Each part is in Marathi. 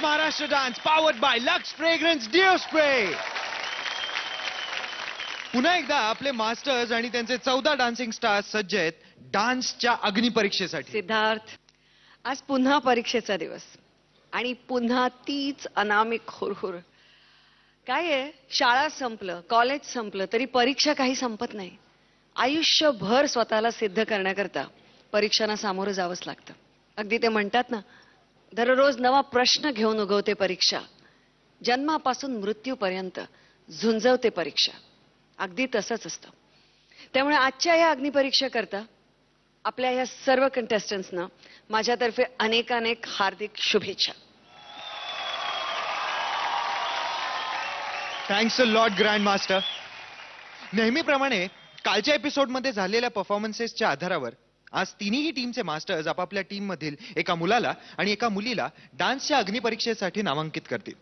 Maharashtra Dance, powered by Lux Fragrance Deo Spray. पुन्हा एकदा आपले मास्टर्स आणि त्यांचे चौदा डान्सिंग स्टार्स सज्ज आहेत डान्सच्या अग्निपरीक्षेसाठी सिद्धार्थ आज पुन्हा परीक्षेचा दिवस आणि पुन्हा तीच अनामिक हुरहुर काय आहे? शाळा संपलं कॉलेज संपलं तरी परीक्षा काही संपत नाही. आयुष्यभर स्वतःला सिद्ध करण्याकरता परीक्षांना सामोरं जावंच लागतं. अगदी ते म्हणतात ना दररोज नवा प्रश्न घेऊन उगवते परीक्षा. जन्मापासून मृत्यूपर्यंत झुंजवते परीक्षा. अगदी तसंच असतं. त्यामुळे आजच्या या अग्निपरीक्षा करता आपल्या या सर्व कंटेस्टंट्सना माझ्यातर्फे अनेकानेक हार्दिक शुभेच्छा. Thanks a lot grand master नेहमीप्रमाणे कालच्या एपिसोडमध्ये झालेल्या परफॉर्मन्सेसच्या आधारावर आज तिन्ही टीमचे मास्टर्स आपापल्या टीम मधील एका मुलाला आणि एका मुलीला डान्सच्या अग्निपरीक्षेसाठी नामांकित करतील.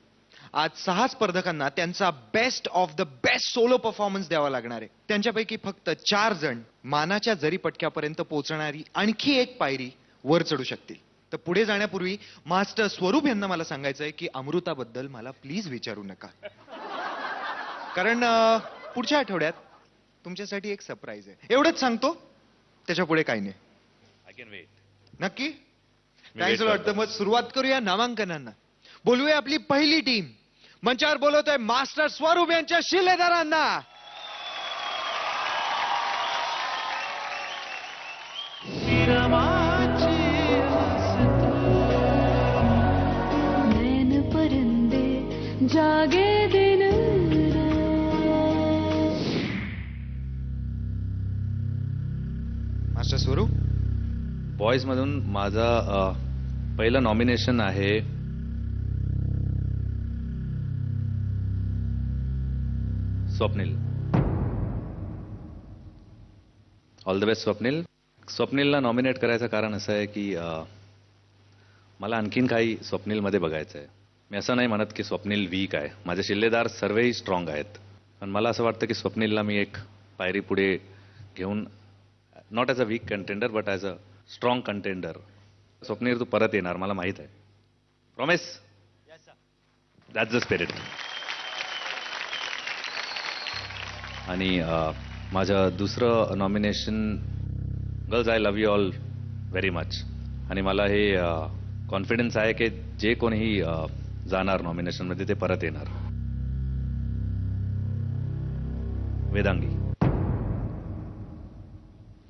आज सहा स्पर्धकांना त्यांचा best of the best solo performance द्यावा लागणार आहे. त्यांच्यापैकी फक्त चार जण मानाच्या जरी पटक्यापर्यंत पोहोचणारी आणखी एक पायरी वर चढू शकतील. तर पुढे जाण्यापूर्वी मास्टर स्वरूप यांना मला सांगायचंय की अमृताबद्दल मला प्लीज विचारू नका. कारण पुढच्या आठवड्यात तुमच्यासाठी एक सरप्राईज आहे. एवढंच सांगतो. त्याच्या पुढे काही नाही. नक्की? wait वाटतं मग सुरुवात करूया नामांकनांना. बोलूया आपली पहिली टीम मंचावर बोलवतोय मास्टर स्वरूप यांच्या शिलेदारांना. नैन बॉईजमधून माझा पहिलं नॉमिनेशन आहे Swapnil. All the best Swapnil. स्वप्नीलला nominate करायचं कारण असं आहे की मला आणखीन काही स्वप्नीलमध्ये बघायचं आहे मी असं नाही म्हणत की स्वप्नील वीक आहे. माझे शिल्लेदार सर्वही स्ट्रॉंग आहेत. पण मला असं वाटतं की स्वप्नीलला मी एक पायरी पुढे घेऊन not as a weak contender but as a strong contender Swapnil तू परत येणार मला माहीत आहे प्रॉमिस दॅट्स द स्पिरिट आणि माझं दुसरं nomination girls I love you all very much आणि मला हे कॉन्फिडन्स आहे की जे कोणीही जाणार नॉमिनेशनमध्ये ते परत येणार वेदांगी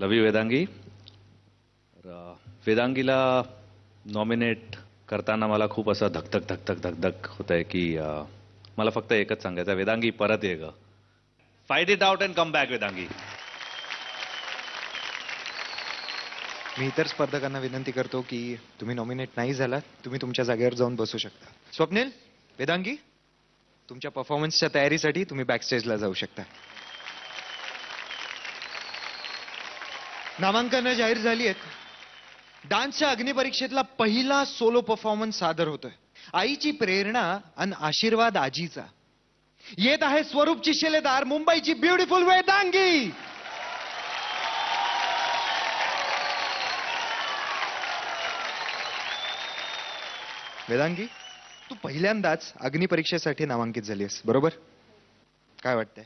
लव यू वेदांगी वेदांगीला नॉमिनेट करताना मला खूप असं धकधक धकधक धकधक होत आहे की मला फक्त एकच सांगायचं वेदांगी परत ये ग. Fight it out and come back Vedangi. मी इतर स्पर्धकांना विनंती करतो की तुम्ही नॉमिनेट नाही झालात तुम्ही तुमच्या जागेवर जाऊन बसू शकता. स्वप्नील वेदांगी तुमच्या परफॉर्मन्सच्या तयारीसाठी तुम्ही बॅकस्टेजला जाऊ शकता. नामांकनं जाहीर झाली आहेत. डान्सच्या अग्निपरीक्षेतला पहिला सोलो परफॉर्मन्स सादर होतोय. आईची प्रेरणा आणि आशीर्वाद आजीचा. येत आहे स्वरूपची शिलेदार मुंबईची ब्युटिफुल वेदांगी! वेदांगी तू पहिल्यांदाच अग्निपरीक्षेसाठी नामांकित झाली आहेस बरोबर? काय वाटतंय?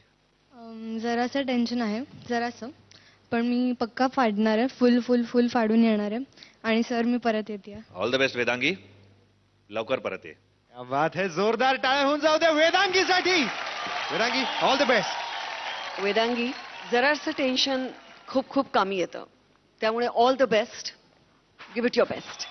जरासं टेन्शन आहे जरासं. पण मी पक्का फाडणार आहे. फुल फुल फुल फाडून येणार आहे. आणि सर मी परत येते. All the best Vedangi. लवकर परत ये. क्या बात है जोरदार टाळ्या होऊन जाऊ द्या वेदांगीसाठी. Vedangi all the best Vedangi जरासं टेन्शन खूप खूप कमी येतं. त्यामुळे all the best give it your best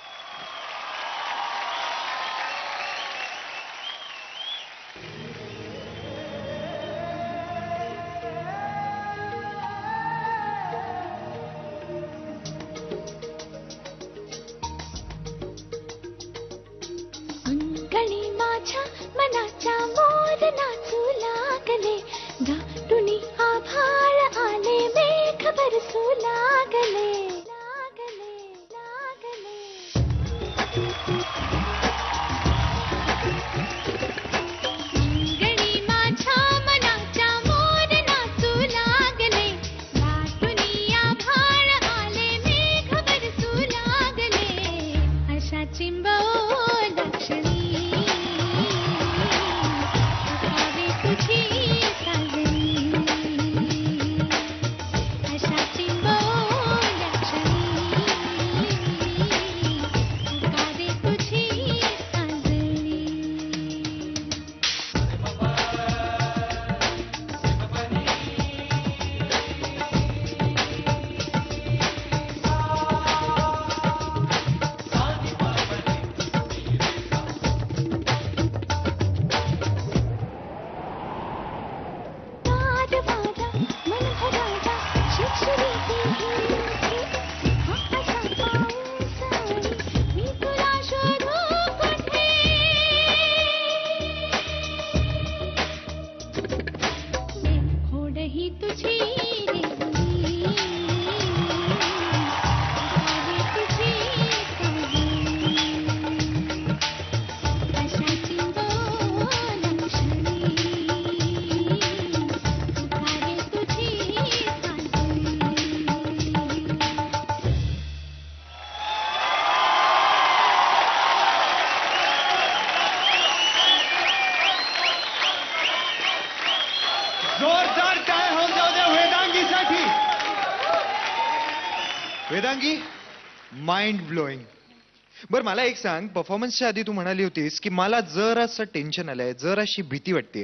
बर मला एक सांग परफॉर्मन्सच्या आधी तू म्हणाली होतीस की मला जर असं टेन्शन आलंय जर अशी भीती वाटते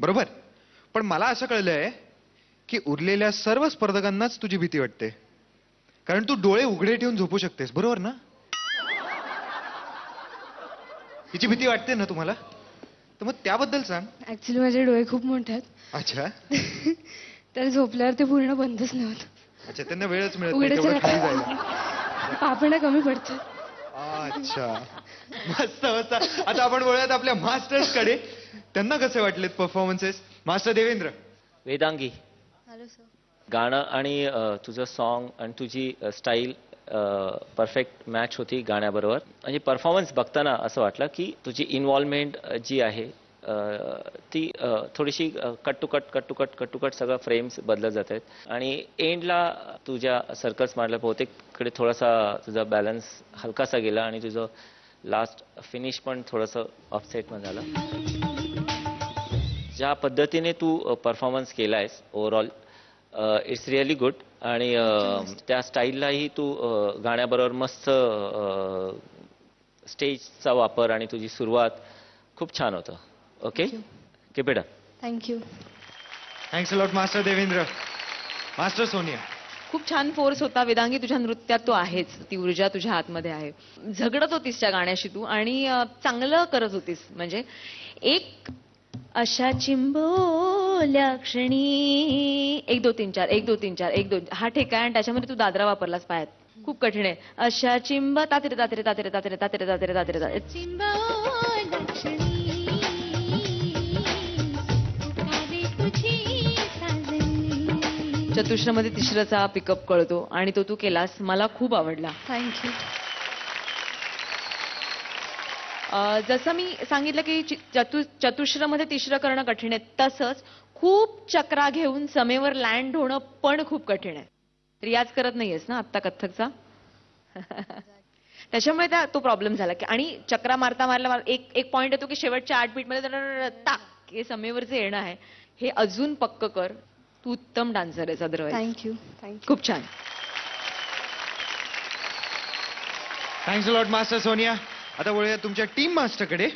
बरोबर? पण मला असं कळलंय की उरलेल्या सर्व स्पर्धकांनाच तुझी भीती वाटते. कारण तू डोळे उघडे ठेवून झोपू शकतेस बरोबर ना? हिची भीती वाटते ना तुम्हाला? तर मग त्याबद्दल सांग. ऍक्च्युली माझे डोळे खूप मोठे आहेत. अच्छा. तर झोपल्यावर ते पूर्ण बंदच नाही होत अच्छा त्यांना वेळच मिळत नाही तेवढं खाली जायला. पापण्या कमी पडतात अच्छा. मस्त मस्त. आता आपण बोलूयात आपल्या मास्टर्सकडे त्यांना कसे वाटलेत performances master Devendra. Vedangi. Hello sir गाणं आणि अ, तुझं सॉन्ग आणि तुझी स्टाईल परफेक्ट मॅच होती गाण्याबरोबर. म्हणजे परफॉर्मन्स बघताना असं वाटलं की तुझी इन्व्हॉल्वमेंट जी आहे ती थोडीशी cut to cut cut to cut cut to cut सगळं फ्रेम्स बदलत जात आहेत आणि एंडला तुझ्या सर्कल्स मारल्या बहुतेककडे थोडासा तुझा बॅलन्स हलकासा गेला आणि तुझं लास्ट फिनिश पण थोडंसं ऑफसेटमध्ये झालं. ज्या पद्धतीने तू परफॉर्मन्स केला आहेस ओव्हरऑल इट्स रिअली गुड आणि त्या स्टाईललाही तू गाण्याबरोबर मस्त स्टेजचा वापर आणि तुझी सुरुवात खूप छान होतं. Okay keep it thank you thanks lot master Devendra master Sonia खूप छान फोर्स होता वेदांगी तुझ्या नृत्यात तो आहेच. ती ऊर्जा तुझ्या आतमध्ये आहे. झगडत होतीस त्या गाण्याशी तू आणि अं, चांगलं करत होतीस. म्हणजे एक अशा चिंबोल्या क्षणी एक दो तीन चार एक दो तीन चार एक दोन हा ठेका आहे आणि त्याच्यामध्ये तू दादरा वापरलास पायात. खूप कठीण आहे. अशा चिंब तातरे तातरे तातरे तातरे तातरे तातरे तातरे तातरे. चतुश्रमध्ये तिसरंचा पिकअप कळतो आणि तो तू केलास मला खूप आवडला थँक्यू जसं मी सांगितलं की चतु चतुश्रमध्ये तिसरं करणं कठीण आहे तसंच खूप चक्रा घेऊन समेवर लँड होणं पण खूप कठीण आहे रियाज करत नाहीयेस ना आत्ता कथ्थकचा त्याच्यामुळे त्या तो प्रॉब्लेम झाला की आणि चक्रा मारता मारला मार- एक एक पॉइंट येतो की शेवटच्या आठ बीटमध्ये तर टाक हे समेवर जे येणं आहे हे अजून पक्क कर तू उत्तम डान्सर आहेस अदरवाईज थँक्यू थँक्यू खूप छान. थँक्स लॉट मास्टर सोनिया आता बोलूया तुमच्या टीम मास्टरकडे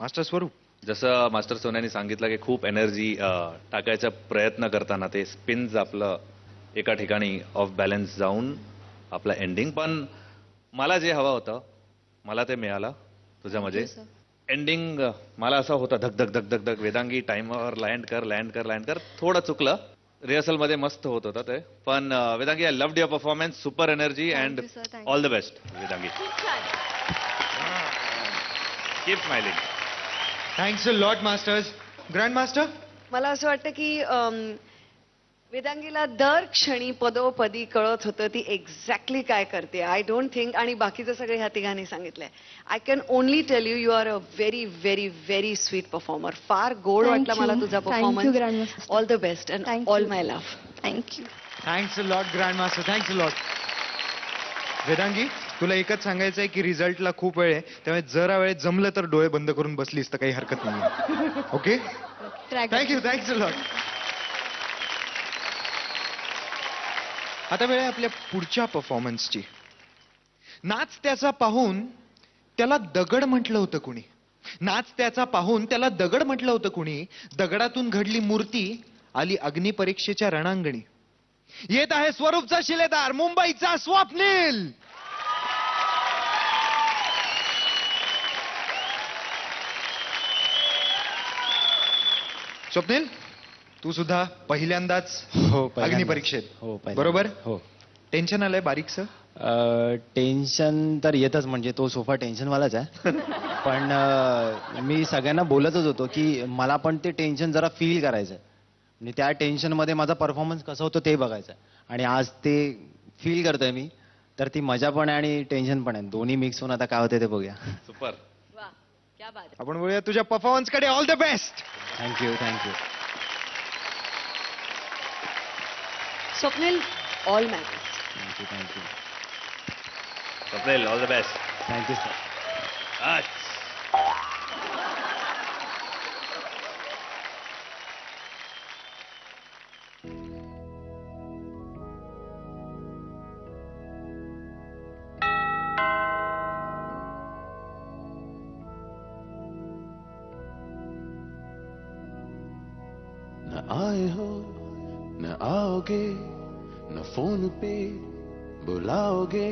मास्टर स्वरूप जसं मास्टर सोन्याने सांगितलं की खूप एनर्जी टाकायचा प्रयत्न करताना ते स्पिन्स आपलं एका ठिकाणी ऑफ बॅलन्स जाऊन आपलं एंडिंग पण मला जे हवं होतं मला ते मिळालं. तुझ्यामध्ये? एंडिंग मला असं होतं धक धक धक धक धक वेदांगी टाइमवर लँड कर लँड कर लँड कर. थोडं चुकलं. रिहर्सलमध्ये मस्त होत होतं ते. पण अं, Vedangi I love your performance super energy and all the best Vedangi keep smiling thanks lot masters grand master मला असं वाटतं की वेदांगीला दर क्षणी पदोपदी कळत होतं ती एक्झॅक्टली काय करते. आय डोंट थिंक आणि बाकीचं सगळे ह्या तिघांनी सांगितलंय. I can only tell you you are a very very very sweet performer फार गोड वाटला मला. तुझा performance. All the best and all. My love thank you thanks lot grand master thanks lot Vedangi तुला एकच सांगायचं आहे की रिझल्टला खूप वेळ आहे. त्यामुळे जरा वेळ जमलं तर डोळे बंद करून बसलीस तर काही हरकत नाही ओके थँक्यू थँक्स लॉट आता वेळ आहे आपल्या पुढच्या परफॉर्मन्सची नाच त्याचा पाहून त्याला दगड म्हटलं होतं कुणी. नाच त्याचा पाहून त्याला दगड म्हटलं होतं कुणी. दगडातून घडली मूर्ती आली अग्निपरीक्षेच्या रणांगणी. येत आहे स्वरूपचा शिलेदार मुंबईचा स्वप्नील! स्वप्नील? तू सुद्धा पहिल्यांदाच हो पहिल्यांदाच. अग्निपरीक्षेत हो पहिल्यांदाच. बरोबर? हो. टेन्शन आलंय बारीकस अ, टेन्शन तर येतच म्हणजे तो सोफा टेन्शनवालाच आहे. पण अ, मी सगळ्यांना बोलतच होतो की मला पण ते टेन्शन जरा फील करायचं आणि त्या टेन्शनमध्ये माझा परफॉर्मन्स कसं होतं ते बघायचं आणि आज ते फील करतोय मी तर ती मजा पण आहे आणि टेन्शन पण आहे. दोन्ही मिक्स होऊन आता काय होते ते बघूया. सुपर वा क्या बात आहे. आपण बोलूया तुझ्या परफॉर्मन्सकडे. All the best thank you thank you Swapnil, all my best. Thank you, thank you. Swapnil, all the best. Thank you, sir. Right. न आए हो न फ़ोन पे बुलाओगे,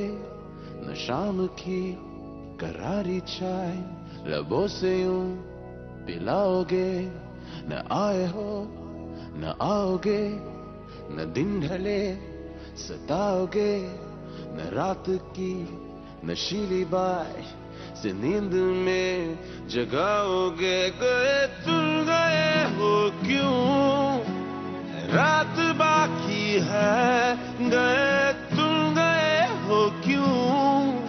न शाम की करारी चाय लबों से यूँ पिलाओगे, न आए हो, न आओगे, न दिन ढले सताओगे, न रात की नशीली बाय से नींद में जगाओगे, गए तुम गए हो क्यों? रात बाकी है गए, तुम गए हो क्यों?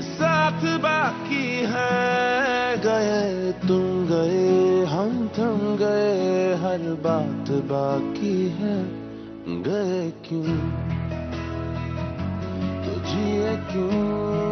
साथ बाकी है, गए तुम गए, हम थम गए, हर बात बाकी है, गए क्यों? तो जिए क्यों?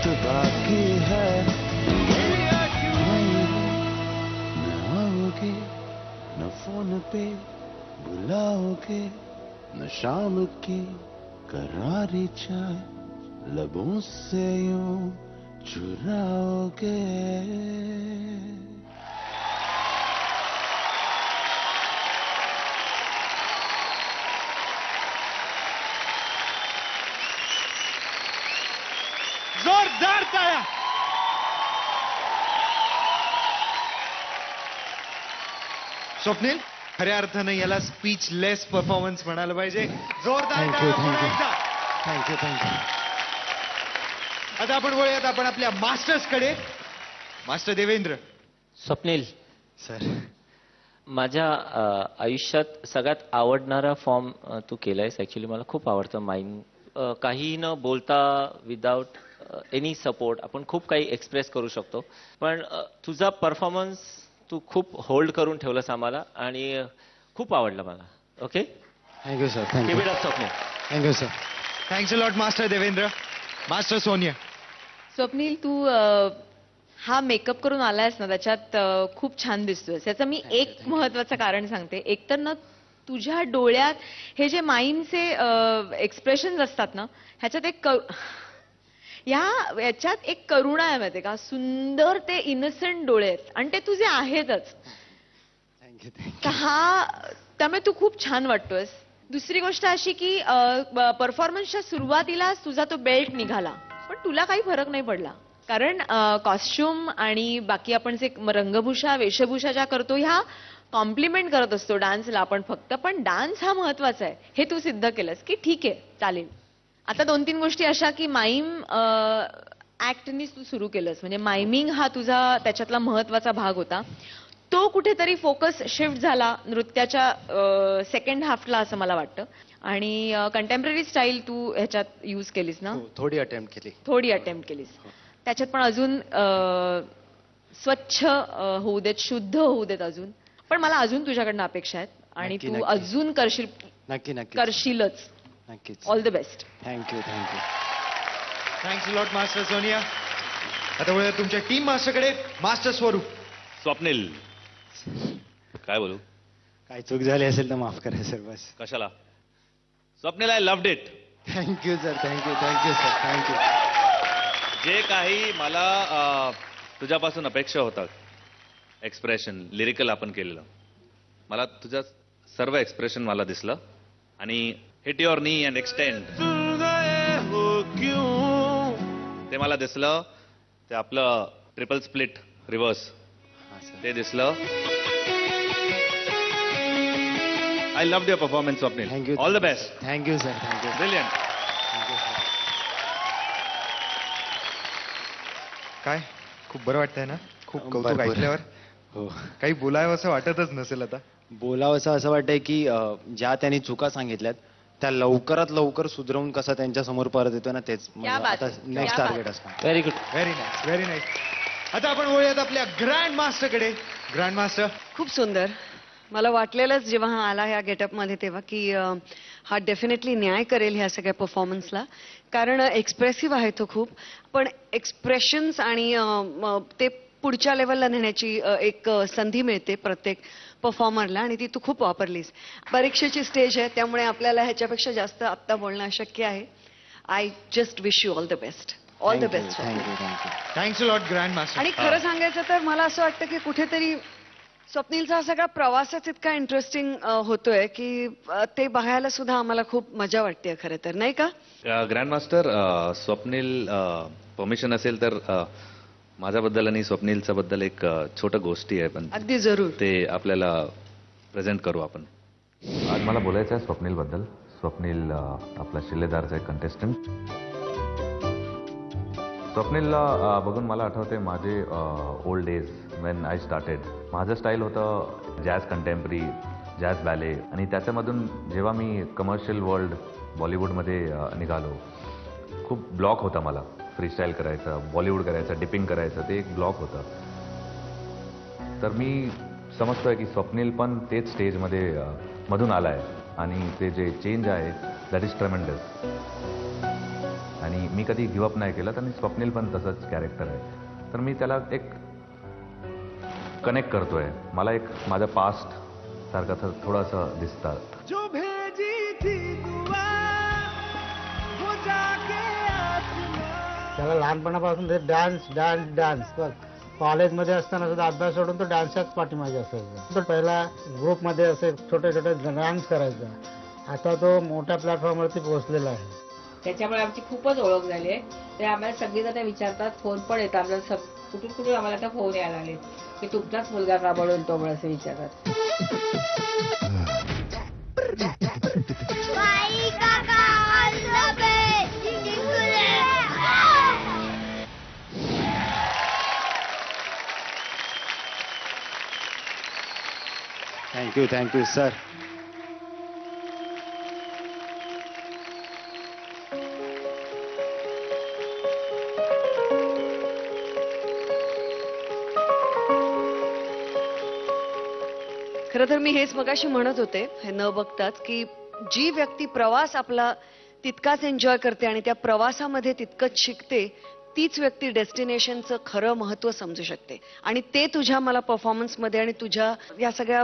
बात बाकी है। न आओगे न फ़ोन पे बुलाओगे न शाम की करारी चाय, लबों से यूँ चुराओगे जोरदार टाळ्या स्वप्नील खऱ्या अर्थानं याला स्पीचलेस परफॉर्मन्स म्हणायला पाहिजे. जोरदार. थँक्यू थँक्यू आता आपण वळूयात आपण आपल्या मास्टर्सकडे. मास्टर देवेंद्र. स्वप्नील. सर. माझ्या अ, आयुष्यात सगळ्यात आवडणारा फॉर्म तू केलायस. ऍक्च्युली मला खूप आवडतं. माइंड काही न बोलता विदाउट एनी सपोर्ट आपण खूप काही एक्सप्रेस करू शकतो. पण तुझा परफॉर्मन्स तू खूप होल्ड करून ठेवलंस आम्हाला आणि खूप आवडलं मला. Okay thank you sir Swapnil thank you sir thanks lot master Devendra master Sonia Swapnil तू हा मेकअप करून आलायस ना त्याच्यात खूप छान दिसतोयस याचं मी एक महत्वाचं कारण सांगते. एकतर ना तुझ्या डोळ्यात हे जे माईमचे एक्सप्रेशन असतात ना ह्याच्यात एक या याच्यात एक करुणा आहे माहितीये का? सुंदर ते इनसेंट डोळे आहेत. आणि ते तुझे आहेतच. हा त्यामुळे तू खूप छान वाटतोयस. दुसरी गोष्ट अशी की परफॉर्मन्सच्या सुरुवातीलाच तुझा तो बेल्ट निघाला. पण तुला काही फरक नाही पडला. कारण कॉस्ट्युम आणि बाकी आपण जे रंगभूषा वेशभूषा ज्या करतो ह्या कॉम्प्लिमेंट करत असतो डान्सला आपण फक्त. पण डान्स हा महत्त्वाचा आहे. हे तू सिद्ध केलंस की ठीक आहे चालेल. आता दोन तीन गोष्टी अशा की माईम ऍक्टनीच तू सुरू केलंस. म्हणजे मायमिंग हा तुझा त्याच्यातला महत्त्वाचा भाग होता. तो कुठेतरी फोकस शिफ्ट झाला नृत्याच्या सेकंड हाफला असं मला वाटतं. आणि कंटेम्पररी स्टाईल तू ह्याच्यात यूज केलीस ना? हो, थोडी अटेम्प्ट केली. थोडी अटेम्प्ट केलीस. त्याच्यात पण अजून स्वच्छ होऊ देत शुद्ध होऊ देत अजून. पण मला अजून तुझ्याकडनं अपेक्षा आहेत. आणि तू. अजून करशील नक्की नक्की करशीलच. नक्कीच all the best thank you thank you thanks lot master Sonia आता वळूयात तुमच्या टीम मास्टरकडे मास्टर स्वरूप स्वप्नील काय बोलू? काही चूक झाली असेल तर माफ करा सर बस. कशाला? Swapnil I loved it thank you sir thank you thank you sir thank you जे काही मला अ, तुझ्यापासून अपेक्षा होतात एक्सप्रेशन लिरिकल आपण केलेलं. मला तुझं सर्व एक्सप्रेशन मला दिसलं. आणि hit your knee and extend ते मला दिसलं ते आपलं ट्रिपल स्प्लिट रिव्हर्स ते दिसलं. I love your performance Swapnil thank you all the best thank you sir thank you brilliant काय? खूप बरं वाटतंय ना? खूप कौतुक. ऐकल्यावर. हो. काही बोलावं असं वाटतच नसेल आता. बोलावंसं असं वाटतंय की अं, ज्या त्यांनी चुका सांगितल्यात त्या लवकरात लवकर सुधरवून कसं त्यांच्यासमोर परत येतो ना तेच क्या बात आहे, नेक्स्ट क्या टार्गेट बात. असणार. Very good very nice very nice आता आपण वळूयात आपल्या ग्रँड मास्टरकडे ग्रँड मास्टर खूप सुंदर. मला वाटलेलंच जेव्हा हा आला ह्या गेटअपमध्ये तेव्हा की अं, हा डेफिनेटली न्याय करेल ह्या सगळ्या परफॉर्मन्सला कारण एक्सप्रेसिव्ह आहे तो खूप. पण एक्सप्रेशन्स आणि अं, म, ते पुढच्या लेवलला नेण्याची एक संधी मिळते प्रत्येक परफॉर्मरला आणि ती तू खूप वापरलीस. परीक्षेची स्टेज आहे त्यामुळे आपल्याला ह्याच्यापेक्षा जास्त आत्ता बोलणं अशक्य आहे. I just wish you all the best all the best thank you lot grand master आणि खरं सांगायचं तर मला असं वाटतं की कुठेतरी स्वप्नीलचा हा सगळा प्रवासच इतका इंटरेस्टिंग होतोय की ते बघायला सुद्धा आम्हाला खूप मजा वाटते खरं तर. नाही का? ग्रँड मास्टर स्वप्नील परमिशन असेल तर माझ्याबद्दल आणि स्वप्नीलच्या बद्दल एक छोटं गोष्टी आहे पण अगदी जरूर. ते आपल्याला प्रेझेंट करू आपण. आज मला बोलायचं आहे स्वप्नीलबद्दल. स्वप्नील अ, आपला शिल्लेदारचा एक कंटेस्टंट स्वप्नीलला बघून मला आठवते माझे old days when I started माझं स्टाईल होतं जॅझ कंटेम्पररी जॅझ बॅले आणि त्याच्यामधून जेव्हा मी कमर्शियल वर्ल्ड बॉलिवूडमध्ये निघालो खूप ब्लॉक होता मला. फ्रीस्टाईल करायचं बॉलिवूड करायचं डिपिंग करायचं ते एक ब्लॉक होतं. तर मी समजतोय की स्वप्नील पण तेच स्टेजमध्ये मधून आला आहे आणि ते जे चेंज आहे दॅट इज ट्रमेंडस आणि मी कधी गिवअप नाही केलं आणि स्वप्नील पण तसंच कॅरेक्टर आहे. तर मी त्याला एक कनेक्ट करतोय. मला एक माझं पास्ट सारखं थोडंसं दिसतं. त्याला लहानपणापासून ते डान्स डान्स डान्स बघ कॉलेजमध्ये असताना सुद्धा अभ्यास सोडून तो डान्सच्याच पाठीमागे असायचा. तो पहिला ग्रुपमध्ये असे छोटे छोटे डान्स करायचा. आता तो मोठ्या प्लॅटफॉर्मवरती पोहोचलेला आहे. त्याच्यामुळे आमची खूपच ओळख झाली आहे. ते आम्हाला सगळेजण विचारतात फोन पण येतात आपल्याला सब कुठून कुठून आम्हाला आता फोन यायला लागले. की तुमचाच मुलगा का म्हणून असं विचारतात. थँक्यू थँक्यू सर खरं तर मी हेच मगाशी म्हणत होते हे न बघताच की जी व्यक्ती प्रवास आपला तितकाच एन्जॉय करते आणि त्या प्रवासामध्ये तितकंच शिकते तीच व्यक्ती डेस्टिनेशनचं खरं महत्त्व समजू शकते. आणि ते तुझ्या मला परफॉर्मन्समध्ये आणि तुझ्या या सगळ्या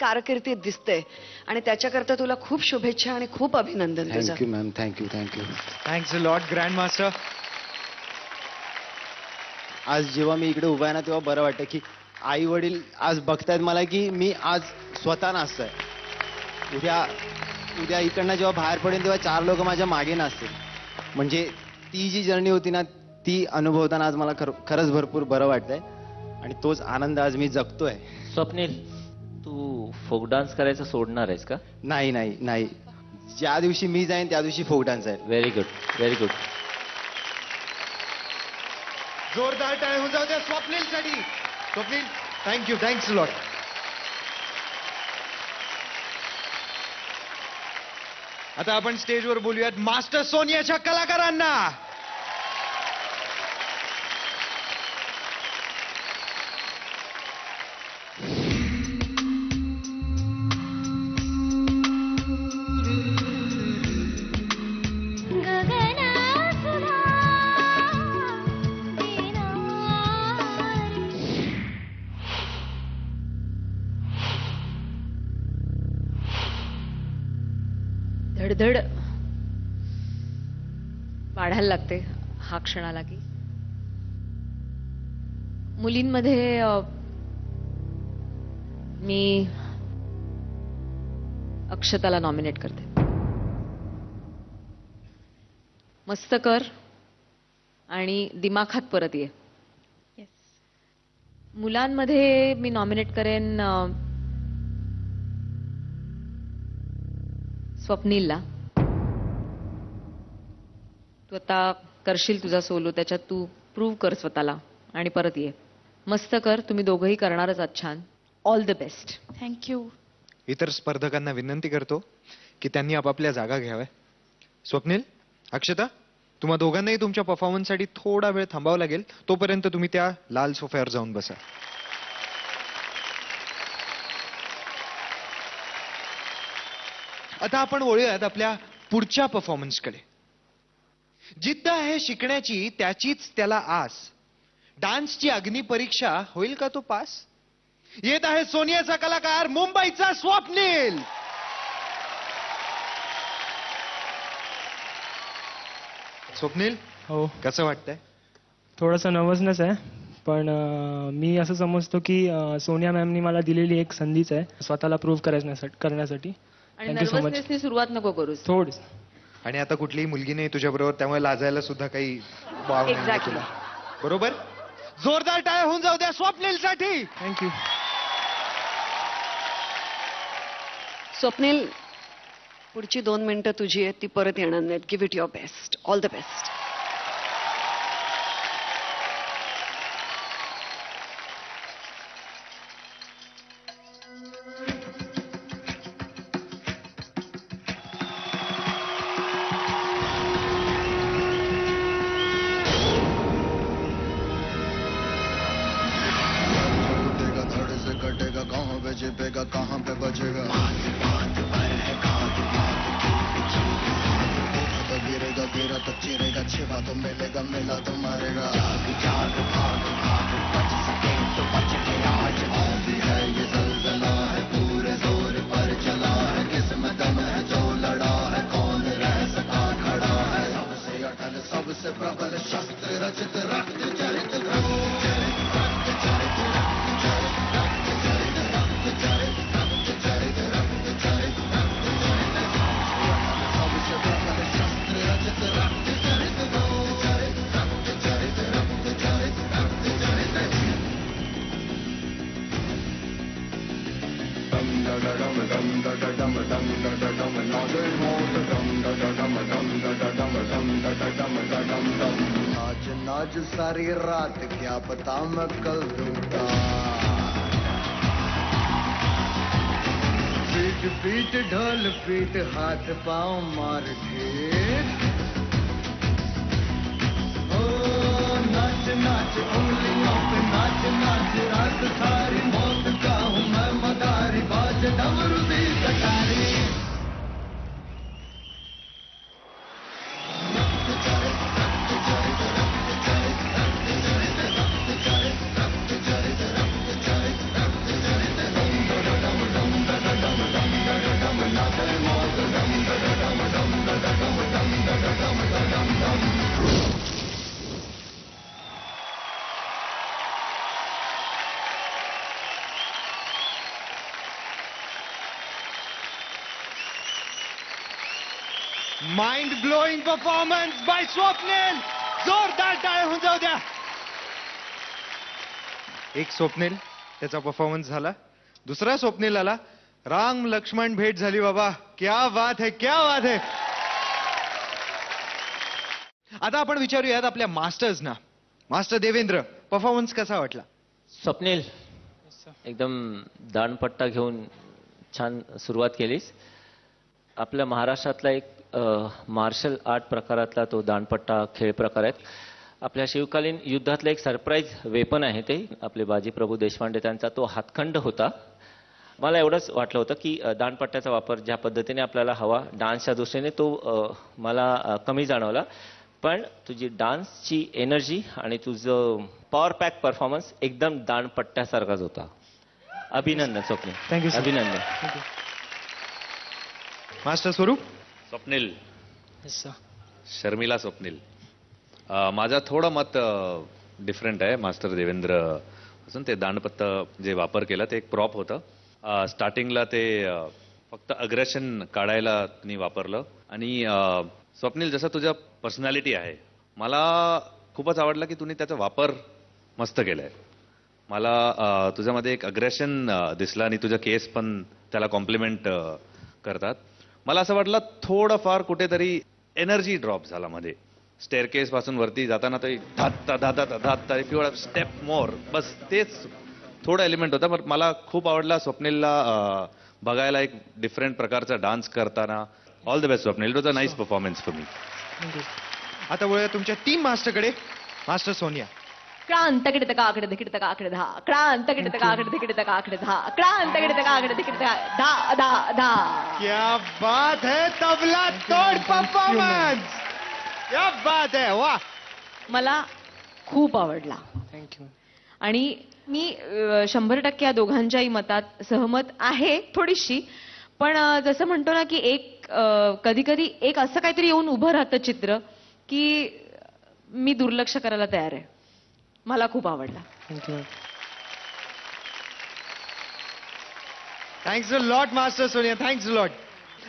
कारकिर्दीत दिसतंय आणि त्याच्याकरता तुला खूप शुभेच्छा आणि खूप अभिनंदन thank you ma'am thank you thank you thanks lot grand master आज जेव्हा मी इकडे उभा आहे ना तेव्हा बरं वाटतं की आई वडील आज बघतायत मला की मी आज स्वतः नाचतोय. उद्या उद्या इकडनं जेव्हा बाहेर पडेल तेव्हा चार लोक माझ्या मागे नाचतील. म्हणजे ती जी जर्नी होती ना ती अनुभवताना आज मला खर खरंच भरपूर बरं वाटतंय. आणि तोच आनंद आज मी जगतोय. स्वप्नील फोक डान्स करायचं सोडणार आहेस का? नाही नाही नाही. ज्या दिवशी मी जाईन त्या दिवशी फोक डान्स आहे. व्हेरी गुड व्हेरी गुड जोरदार टाळ्या होऊन जाऊ द्या स्वप्नीलसाठी Swapnil thank you thanks lot आता आपण स्टेजवर बोलूयात. मास्टर सोनियाच्या कलाकारांना. लागते हा क्षण आला की. मुलींमध्ये मी अक्षताला नॉमिनेट करते. मस्त कर आणि दिमाखात परत ये. मुलांमध्ये मी नॉमिनेट करेन स्वप्नीलला. तू आता करशील तुझा सोलो त्याच्यात तू प्रूव्ह कर स्वतःला आणि परत ये. मस्त कर तुम्ही दोघंही करणारच आहात छान. ऑल द बेस्ट थँक्यू इतर स्पर्धकांना विनंती करतो की त्यांनी आपापल्या जागा घ्याव्या. स्वप्नील अक्षता तुम्हा दोघांनाही तुमच्या परफॉर्मन्ससाठी थोडा वेळ थांबावं लागेल. तोपर्यंत तुम्ही त्या लाल सोफ्यावर जाऊन बसा. आता आपण वळूयात आपल्या पुढच्या परफॉर्मन्सकडे जिद्द आहे शिकण्याची त्याचीच त्याला आस. डान्सची अग्निपरीक्षा होईल का तो पास? येत आहे सोनियाचा कलाकार मुंबईचा स्वप्नील! स्वप्नील हो. कसं वाटतंय? थोडंसं नर्वसनेस आहे पण अं, मी असं समजतो की अं, सोनिया मॅमनी मला दिलेली एक संधीच आहे स्वतःला प्रूव्ह करण्यासाठी करण्यासाठी. आणि थँक्यू सो मच नर्वसनेसनी सुरुवात नको करूस. थोड आणि आता कुठलीही मुलगी नाही तुझ्या बरोबर त्यामुळे लाजायला सुद्धा काही वाव नाहीये Exactly. तुला. बरोबर? जोरदार टाळ्या होऊन जाऊ द्या स्वप्नील साठी थँक्यू स्वप्नील पुढची दोन मिनिटं तुझी आहेत ती परत येणार नाहीत. Give it your best all the best Tam पीठ पीठ ढोल पीठ हाथ पाँव मार mind blowing performance by Swapnil जोरदार टाळ्या होऊन जाऊ द्या. एक स्वप्नील त्याचा परफॉर्मन्स झाला. दुसरा स्वप्नील आला. राम लक्ष्मण भेट झाली बाबा. क्या बात है क्या बात है. आता आपण विचारूयात आपल्या मास्टर्सना मास्टर देवेंद्र परफॉर्मन्स कसा वाटला? स्वप्नील एकदम दाणपट्टा घेऊन छान सुरुवात केलीस. आपल्या महाराष्ट्रातला एक मार्शल आर्ट प्रकारातला तो दाणपट्टा खेळ प्रकार आहे आपल्या शिवकालीन युद्धातलं एक सरप्राईज वेपन आहे ते. आपले बाजी प्रभू देशपांडे त्यांचा तो हातखंड होता. मला एवढंच वाटलं होतं की अ, दाणपट्ट्याचा वापर ज्या पद्धतीने आपल्याला हवा डान्सच्या दृष्टीने तो मला कमी जाणवला. पण तुझी डान्सची एनर्जी आणि तुझं पॉवर पॅक परफॉर्मन्स एकदम दाणपट्ट्यासारखाच होता. अभिनंदन you, sir. अभिनंदन. मास्टर स्वरूप? स्वप्नील. शर्मिला स्वप्नील. माझं थोडं मत डिफरंट आहे. मास्टर देवेंद्रपासून ते दांडपत्त जे वापर केला ते एक प्रॉप होतं. स्टार्टिंगला ते फक्त अग्रेशन काढायला तुम्ही वापरलं. आणि स्वप्नील जसं तुझं पर्सनॅलिटी आहे मला खूपच आवडलं की तुम्ही त्याचा वापर मस्त केलाय. मला अं, तुझ्यामध्ये एक अग्रेशन दिसलं आणि तुझं केस पण त्याला कॉम्प्लिमेंट करतात. मला असं वाटलं थोडंफार कुठेतरी एनर्जी ड्रॉप झाला मध्ये. स्टेअरकेस पासून वरती जाताना तरी धाता धात धात धात इफ यू स्टेप मोर बस तेच थोडा एलिमेंट होता. पण मला खूप आवडला स्वप्नीलला बघायला एक डिफरंट प्रकारचा डान्स करताना. All the best Swapnil. It was a nice performance for me आता वळूया तुमच्या टीम मास्टरकडे मास्टर सोनिया क्रांत गिडत काकडे धिकिडत काकडे धा क्रांत गिडत काकडे धिकिडत काकडे धा क्रांत गिडत काकडे धिकिडत धा धा धा क्या बात है तबला तोड परफॉर्मन्स क्या बात है वाह! मला खूप आवडला. थँक्यू आणि मी शंभर टक्के या दोघांच्याही मतात सहमत आहे थोडीशी. पण जसं म्हणतो ना की एक कधी कधी एक असं काहीतरी येऊन उभं राहतं चित्र की मी दुर्लक्ष करायला तयार आहे. मला खूप आवडला. Thank you thanks a lot master Sonia thanks a lot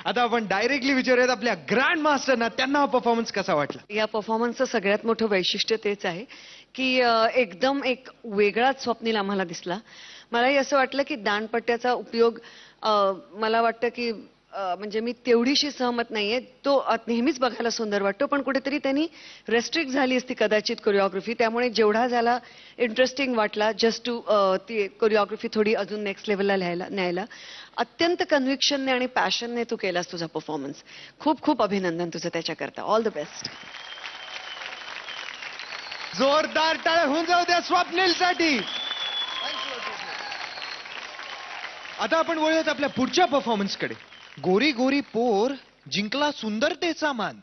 आता आपण डायरेक्टली विचारूयात आपल्या ग्रँड मास्टरना त्यांना हा परफॉर्मन्स कसा वाटला? या परफॉर्मन्सचं सगळ्यात मोठं वैशिष्ट्य तेच आहे की अं, एकदम एक वेगळाच स्वप्नील आम्हाला दिसला. मलाही असं वाटलं की दांडपट्ट्याचा उपयोग अं, मला वाटतं की म्हणजे मी तेवढीशी सहमत नाहीये. तो नेहमीच बघायला सुंदर वाटतो पण कुठेतरी त्यांनी रेस्ट्रिक्ट झाली असती कदाचित कोरिओग्राफी त्यामुळे जेवढा झाला इंटरेस्टिंग वाटला जस्ट टू ती कोरिओग्राफी थोडी अजून नेक्स्ट लेवलला न्यायला न्यायला. अत्यंत कन्व्हिक्शनने आणि पॅशनने तू केलास तुझा परफॉर्मन्स खूप खूप अभिनंदन तुझं त्याच्याकरता. ऑल द बेस्ट जोरदार टाळ होऊन जाऊ द्या स्वप्नीलसाठी. आता आपण वळूयात आपल्या पुढच्या परफॉर्मन्सकडे गोरी गोरी पोर जिंकला सुंदरतेचा मान.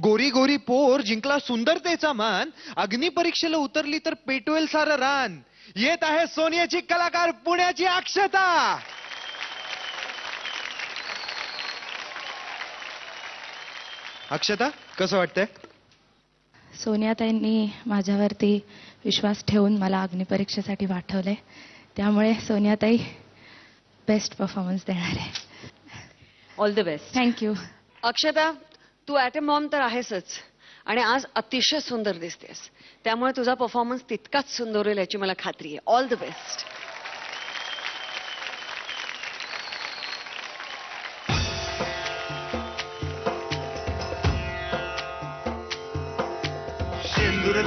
गोरी गोरी पोर जिंकला सुंदरतेचा मान. अग्निपरीक्षेला उतरली तर पेटवेल सारं रान. येत आहे सोनियाची कलाकार पुण्याची अक्षता. अक्षता कसं वाटतंय? सोनियाताईंनी माझ्यावरती विश्वास ठेवून मला अग्निपरीक्षेसाठी पाठवले त्यामुळे सोनियाताई बेस्ट परफॉर्मन्स देणार आहे. All the best thank you Akshata Tu atom bomb तर आहेसच आणि आज अतिशय सुंदर दिसतेस. त्यामुळे तुझा परफॉर्मन्स तितकाच सुंदर होईल याची मला खात्री आहे. ऑल द बेस्ट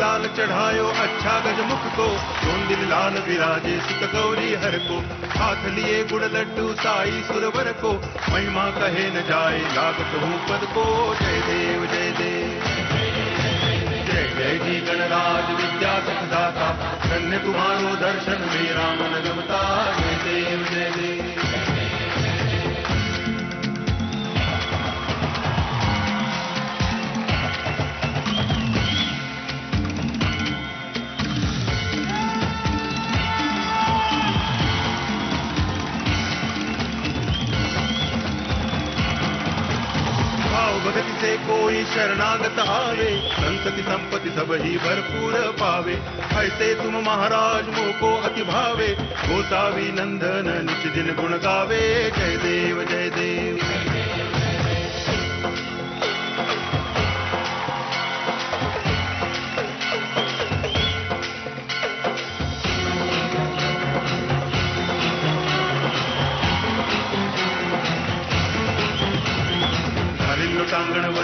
लाल चढ़ायो अच्छा गजमुख को। सोन दिल लाल विराजे, सुत गौरी हर को। हाथ लिए गुड़ लड्डू, साई सुरवर को। महिमा कहे न जाए, लागत हूँ पद को। जय देव जय देव। जय जय जी गणराज विद्या दाता धन्य तुम्हारो दर्शन मेरा मन गमता जय देव जय देव। भगतीचे कोई शरणागत आवे संतती संपत्ति सबही भरपूर पावे। ऐसे तुम महाराज मोको अति भावे गोसावी नंदन निच दिन गुण गावे। जय देव जय देव।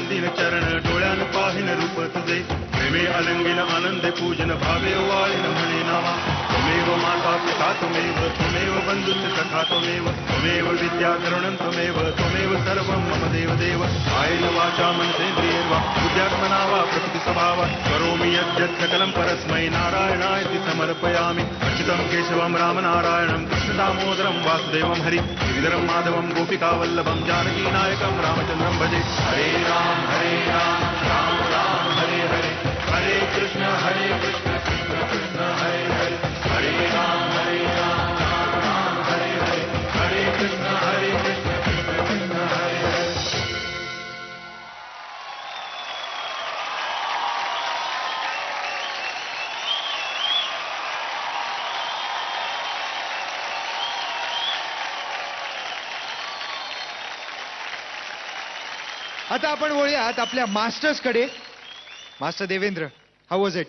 चरण पाहिन रूप तुझे प्रेमे अलंगिन आनंद पूजन भावे वाळिन म्हणे नावा त्वमेव माता पिता त्वमेव त्वमेव बंधुश्च सखा त्वमेव त्वमेव विद्याकरुणं त्वमेव त्वमेव सर्वं मम देव देव कायेन वाचा मनसेन्द्रियर्वा बुद्ध्यात्मना वा प्रकृति स्वभावा करोमि यद्यत् सकलं परस्मै नारायणाय समर्पयामि। अच्युतं केशवं रामनारायणं कृष्णदामोदरं वासुदेवं हरि श्रीधरं माधवं गोपिकावल्लभं जानकीनायकं रामचन्द्रं भजे। हरे राम हरे राम राम राम। आता आपण वळूयात आपल्या मास्टर्सकडे. Master Devendra how was it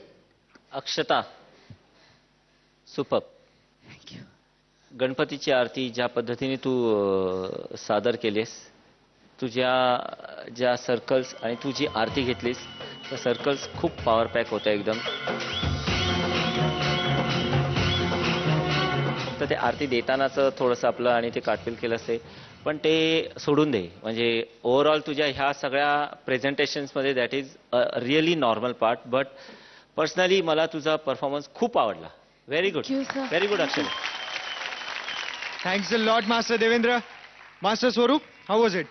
Akshata super गणपतीची आरती ज्या पद्धतीने तू सादर केलीस तुझ्या ज्या सर्कल्स आणि तू जी आरती घेतलीस त्या सर्कल्स खूप पॉवर पॅक होत्या एकदम. फक्त ते आरती देतानाचं थोडंसं आपलं आणि ते काटपील केलं असते. पण ते सोडून दे. म्हणजे ओव्हरऑल तुझ्या ह्या सगळ्या प्रेझेंटेशन्समध्ये that is a really normal part but personally मला तुझा परफॉर्मन्स खूप आवडला. Very good. Very good Akshata thanks a lot master Devendra master Swaroop how was it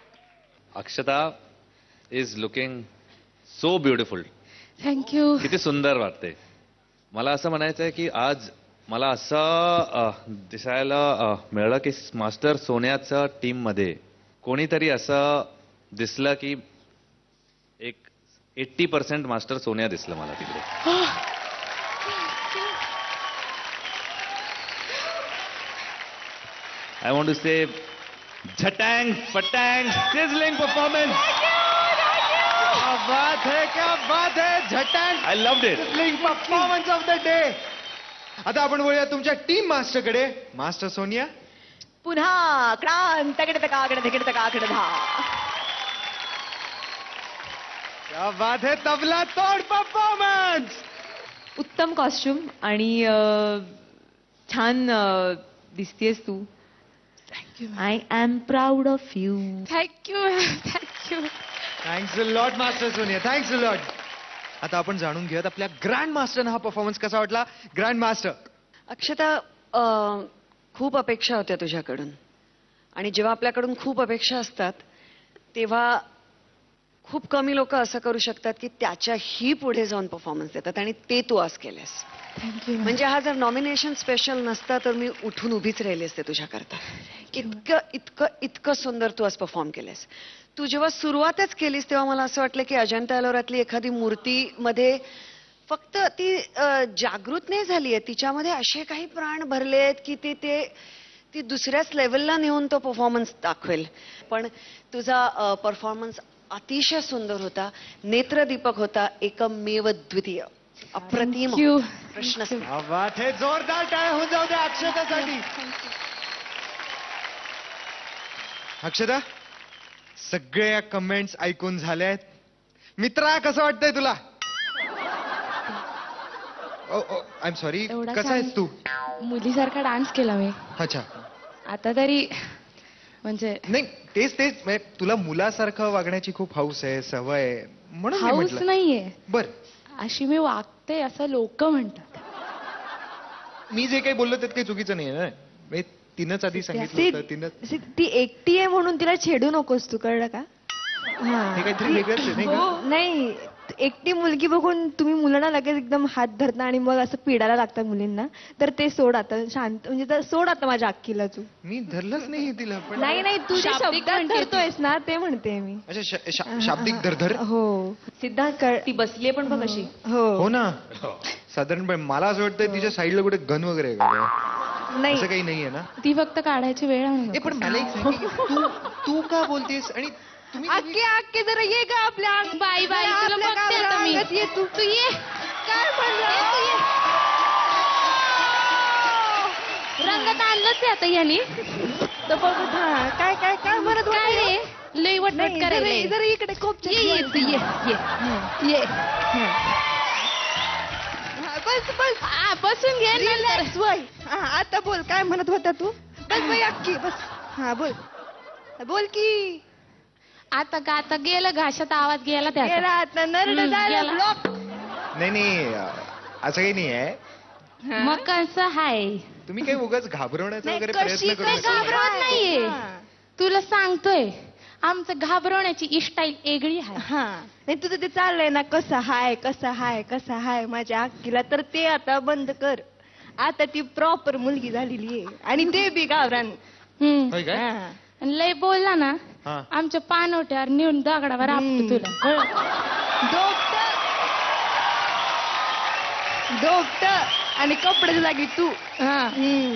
Akshata is looking so beautiful thank you किती सुंदर वाटते मला असं म्हणायचं आहे की आज मला असं दिसायला मिळालं की मास्टर सोन्याच्या टीममध्ये कोणीतरी असं दिसलं की एक एट्टी पर्सेंट मास्टर सोन्या दिसलं मला तिकडे. आय वॉन्ट टू से झटँग फटँग सिझलिंग परफॉर्मन्स क्या बात है क्या बात है झटांग I loved it performance of the day आता आपण बोलूया तुमच्या टीम मास्टरकडे. मास्टर सोनिया पुन्हा क्रांतकडे तकाकडे तिकडे तकाकडे धा क्या बात है तबला तोड परफॉर्मन्स उत्तम कॉस्ट्युम आणि अं, छान अं, दिसतेस तू. I am proud of you thank you thank you thanks a lot master Sonia thanks a lot आता आपण जाणून घेऊयात आपल्या ग्रँड मास्टरना हा परफॉर्मन्स कसा वाटला? ग्रँड मास्टर अक्षता अं, खूप अपेक्षा होत्या तुझ्याकडून. आणि जेव्हा आपल्याकडून खूप अपेक्षा असतात तेव्हा खूप कमी लोक असं करू शकतात की त्याच्याही पुढे जाऊन परफॉर्मन्स देतात आणि ते तू आज केलेस थँक्यू म्हणजे हा जर नॉमिनेशन स्पेशल नसता तर मी उठून उभीच राहिली असते तुझ्याकरता. इतकं इतकं इतकं सुंदर तू आज परफॉर्म केलेस तू जेव्हा सुरुवातच केलीस तेव्हा मला असं वाटलं की अजंता एलोरातली एखादी मूर्तीमध्ये फक्त ती जागृत नाही झाली आहे. तिच्यामध्ये असे काही प्राण भरलेत की ते ते ती दुसऱ्याच लेवलला नेऊन तो परफॉर्मन्स दाखवेल. पण तुझा परफॉर्मन्स अतिशय सुंदर होता. नेत्रदीपक होता. एकमेव द्वितीय. अप्रतिम है जोरदार टाळ्या होऊन जाऊ द्या अक्षतासाठी. अक्षता? सगळ्या कमेंट्स ऐकून झाल्या आहेत मित्रा कसं वाटतंय तुला? आय एम सॉरी एवढा कसा आहेस तू? मुलीसारखा डान्स केला मी. अच्छा. आता तरी म्हणजे नाही तेच तेच. म्हणजे तुला मुलासारखं वागण्याची खूप हाऊस आहे सवय आहे म्हणून मी हाऊस म्हटलं. नाहीये. बर. अशी मी वागते असं लोक म्हणतात. मी जे काही बोललो त्यात काही चुकीचं नाही ना? म्हणजे तिनंच आधी सांगितलं होतं तिनं ती एकटी आहे म्हणून तिला छेडू नकोस तू कळलं का? हे काहीतरी वेगळंच आहे नाही का? हो, नाही एकटी मुलगी बघून तुम्ही मुलांना लगेच एकदम हात धरता आणि मग असं पिडायला लागतात मुलींना. तर ते सोड आता शांत म्हणजे तर सोड आता माझ्या अक्कीला तू. मी धरलंच नाही तिला पण नाही नाही तू जे शाब्दिक शब्दात म्हणते ती. धरतोयस ना ते म्हणते मी. अच्छा श- शा- शाब्दिक धरधर हो. सिद्धार्थ ती बसलीये पण बघ अशी. हो. हो ना. साधारणपणे मला असं वाटतं तिच्या साईडला कुठे गन वगैरे आहे का? नाही. काही नाहीये ना? ती फक्त काढायची वेळ ए, पण. मला एक सांग की तू तू का बोलतेस? आणि तुम्ही अक्की अक्की जरा ये का आपल्या अंग- बाई बाई जरा तुला आपल्या बघते आता मी. अंगात ये तू. तू ये. काय म्हणलं? रंगात आणलंच आहे आता यांनी. तर बघ हा, काय काय काय म्हणत होते? काय रे लई वटवट नाही, करायला जरा- ये. जरा इकडे खूप ये ये तू ये ये ये. बस बस. आ, बसून घे वय. हा आता बोल काय म्हणत होता तू? बस बाई अक्की बस. हा बोल. बोल की. आता का आता गेलं घाशात आवाज गेला त्याचा. गेला आता नरड हम्म, झालं गेला. ब्लॉक नाही नाही असं काही नाही आहे. मग कसं हाय? तुम्ही काही उगाच घाबरवण्याचा वगैरे कशी प्रयत्न करू काय नका. घाबरवत नाहीये? तुला सांगतोय. आमचं घाबरवण्याची स्टाईल वेगळी आहे हा नाही तुझं ते चाललंय ना कसं हाय कसं हाय कसं हाय माझ्या अक्कीला तर ते आता बंद कर आता ती प्रॉपर मुलगी झालेली आहे आणि ते बी गावरान हम्म. होय काय हा. आणि लय बोलला ना हा आमच्या पानवट्यावर नेऊन दगडावर आपतो हम्म. तुला कळलं? आणि कपड्याच्या जागी तू हा. हम्म.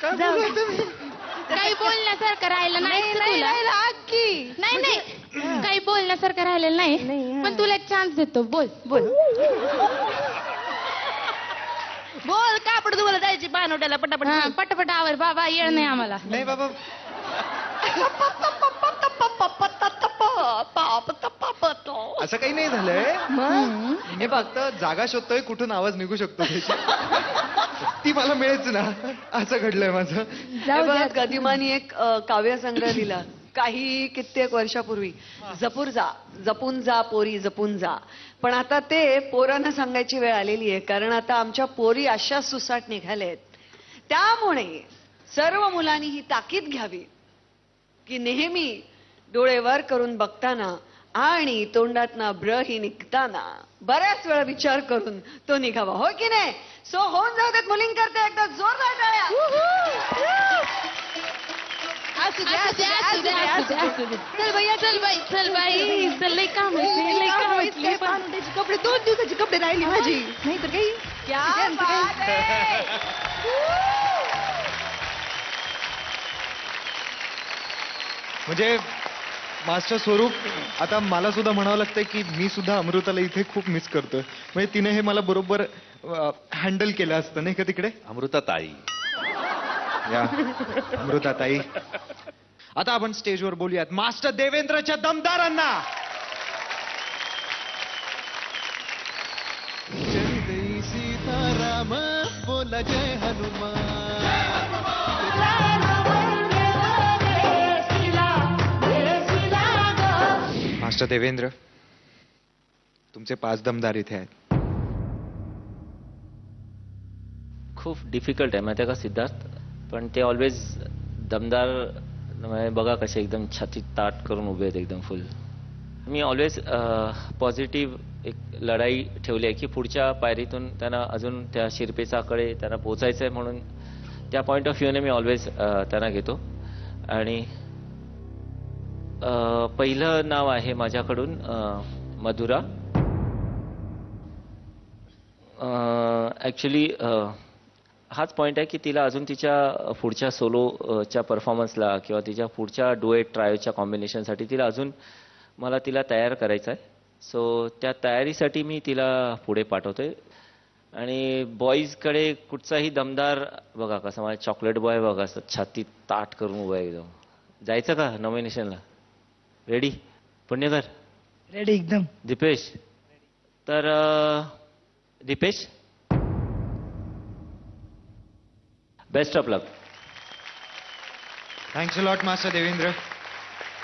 काय. तुम्ही? काही बोलण्यासारखं राहिलं नाही नाही नाही नाही काही बोलण्यासारखं राहिलेलं नाही पण तुला एक चान्स देतो बोल बोल बोल कापड तुम्हाला जायची बानवट्याला पटापट पटपट आवर बाबा येळ नाही आम्हाला नाही बाबा असं काही नाही झालंय. मी फक्त जागा शोधतोय कुठून आवाज निघू शकतो त्याची. ती मला मिळेच ना. असं घडलंय माझं. हे बघ, गदिमानी एक अ, काव्यसंग्रह लिहिला काही कित्येक वर्षापूर्वी. जपूर जा. जपून जा पोरी जपून जा. पण आता ते पोरांना सांगायची वेळ आलेली आहे कारण आता आमच्या पोरी अशा सुसाट निघाल्यात त्यामुळे सर्व मुलांनी ही ताकीद घ्यावी की नेहमी डोळे वर करून बघताना आणि तोंडातनं ब्र ही निघताना बऱ्याच वेळा विचार करून तो निघावा हो की नाही सो होऊन जाऊ देत मुलींकरता एकदा जोरदार टाळ्या असू दे, असू दे, असू दे, असू दे, असू दे. चल भैया चल बाई चल बाई चल लई काम आहे लई काम आहे. इतके पानुट्याचे कपडे दोन दिवसाची कपडे राहिली माझी नाही तर काही क्या यांचं काही- बात है! म्हणजे मास्टर स्वरूप आता मला सुद्धा म्हणावं लागतंय की मी सुद्धा अमृताला इथे खूप मिस करतोय. म्हणजे तिने हे मला बरोबर हँडल केलं असतं नाही का तिकडे? अमृता ताई या. अमृता ताई आता आपण स्टेजवर बोलूयात. मास्टर देवेंद्रच्या दमदारांना मिस्टर देवेंद्र तुमचे पाच दमदार इथे आहेत. खूप डिफिकल्ट आहे माहिती आहे का सिद्धार्थ? पण ते ऑलवेज दमदार म्हणजे बघा कसे एकदम छाती ताट करून उभे आहेत एकदम फुल मी ऑलवेज पॉझिटिव्ह एक लढाई ठेवली आहे की पुढच्या पायरीतून त्यांना अजून त्या शिरपेचाकडे त्यांना पोचायचं आहे म्हणून त्या पॉईंट ऑफ व्ह्यूने मी ऑलवेज त्यांना घेतो. आणि पहिलं नाव आहे माझ्याकडून मधुरा. ॲक्च्युली हाच पॉईंट आहे की तिला अजून तिच्या पुढच्या सोलोच्या परफॉर्मन्सला किंवा तिच्या पुढच्या डुएट ट्रायोच्या कॉम्बिनेशनसाठी तिला अजून मला तिला तयार करायचं आहे. सो त्या तयारीसाठी मी तिला पुढे पाठवतोय. आणि बॉईजकडे कुठचाही दमदार बघा कसं माझा चॉकलेट बॉय बघा असं छाती ताट करून उभा एकदम. जायचं का नॉमिनेशनला रेडी पुण्यकर रेडी एकदम. दीपेश तर अं, Dipesh best of luck thanks lot master Devendra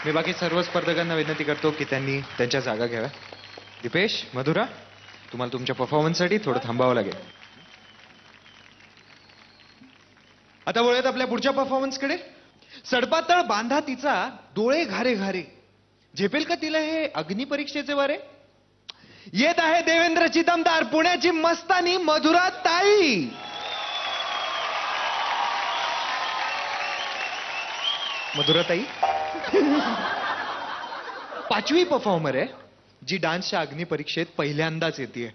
मी बाकी सर्व स्पर्धकांना विनंती करतो की त्यांनी त्यांच्या जागा घ्याव्या. दीपेश मधुरा तुम्हाला तुमच्या परफॉर्मन्ससाठी थोडं थांबावं लागेल. आता वळूयात आपल्या पुढच्या परफॉर्मन्सकडे सडपातळ बांधा तिचा डोळे घारे घारे. झेपेल का तिला हे अग्निपरीक्षेचे वारे? येत आहे देवेंद्र चिदमदार पुण्याची मस्तानी मधुरा ताई. मधुराताई पाचवी परफॉर्मर आहे जी डान्सच्या अग्निपरीक्षेत पहिल्यांदाच येते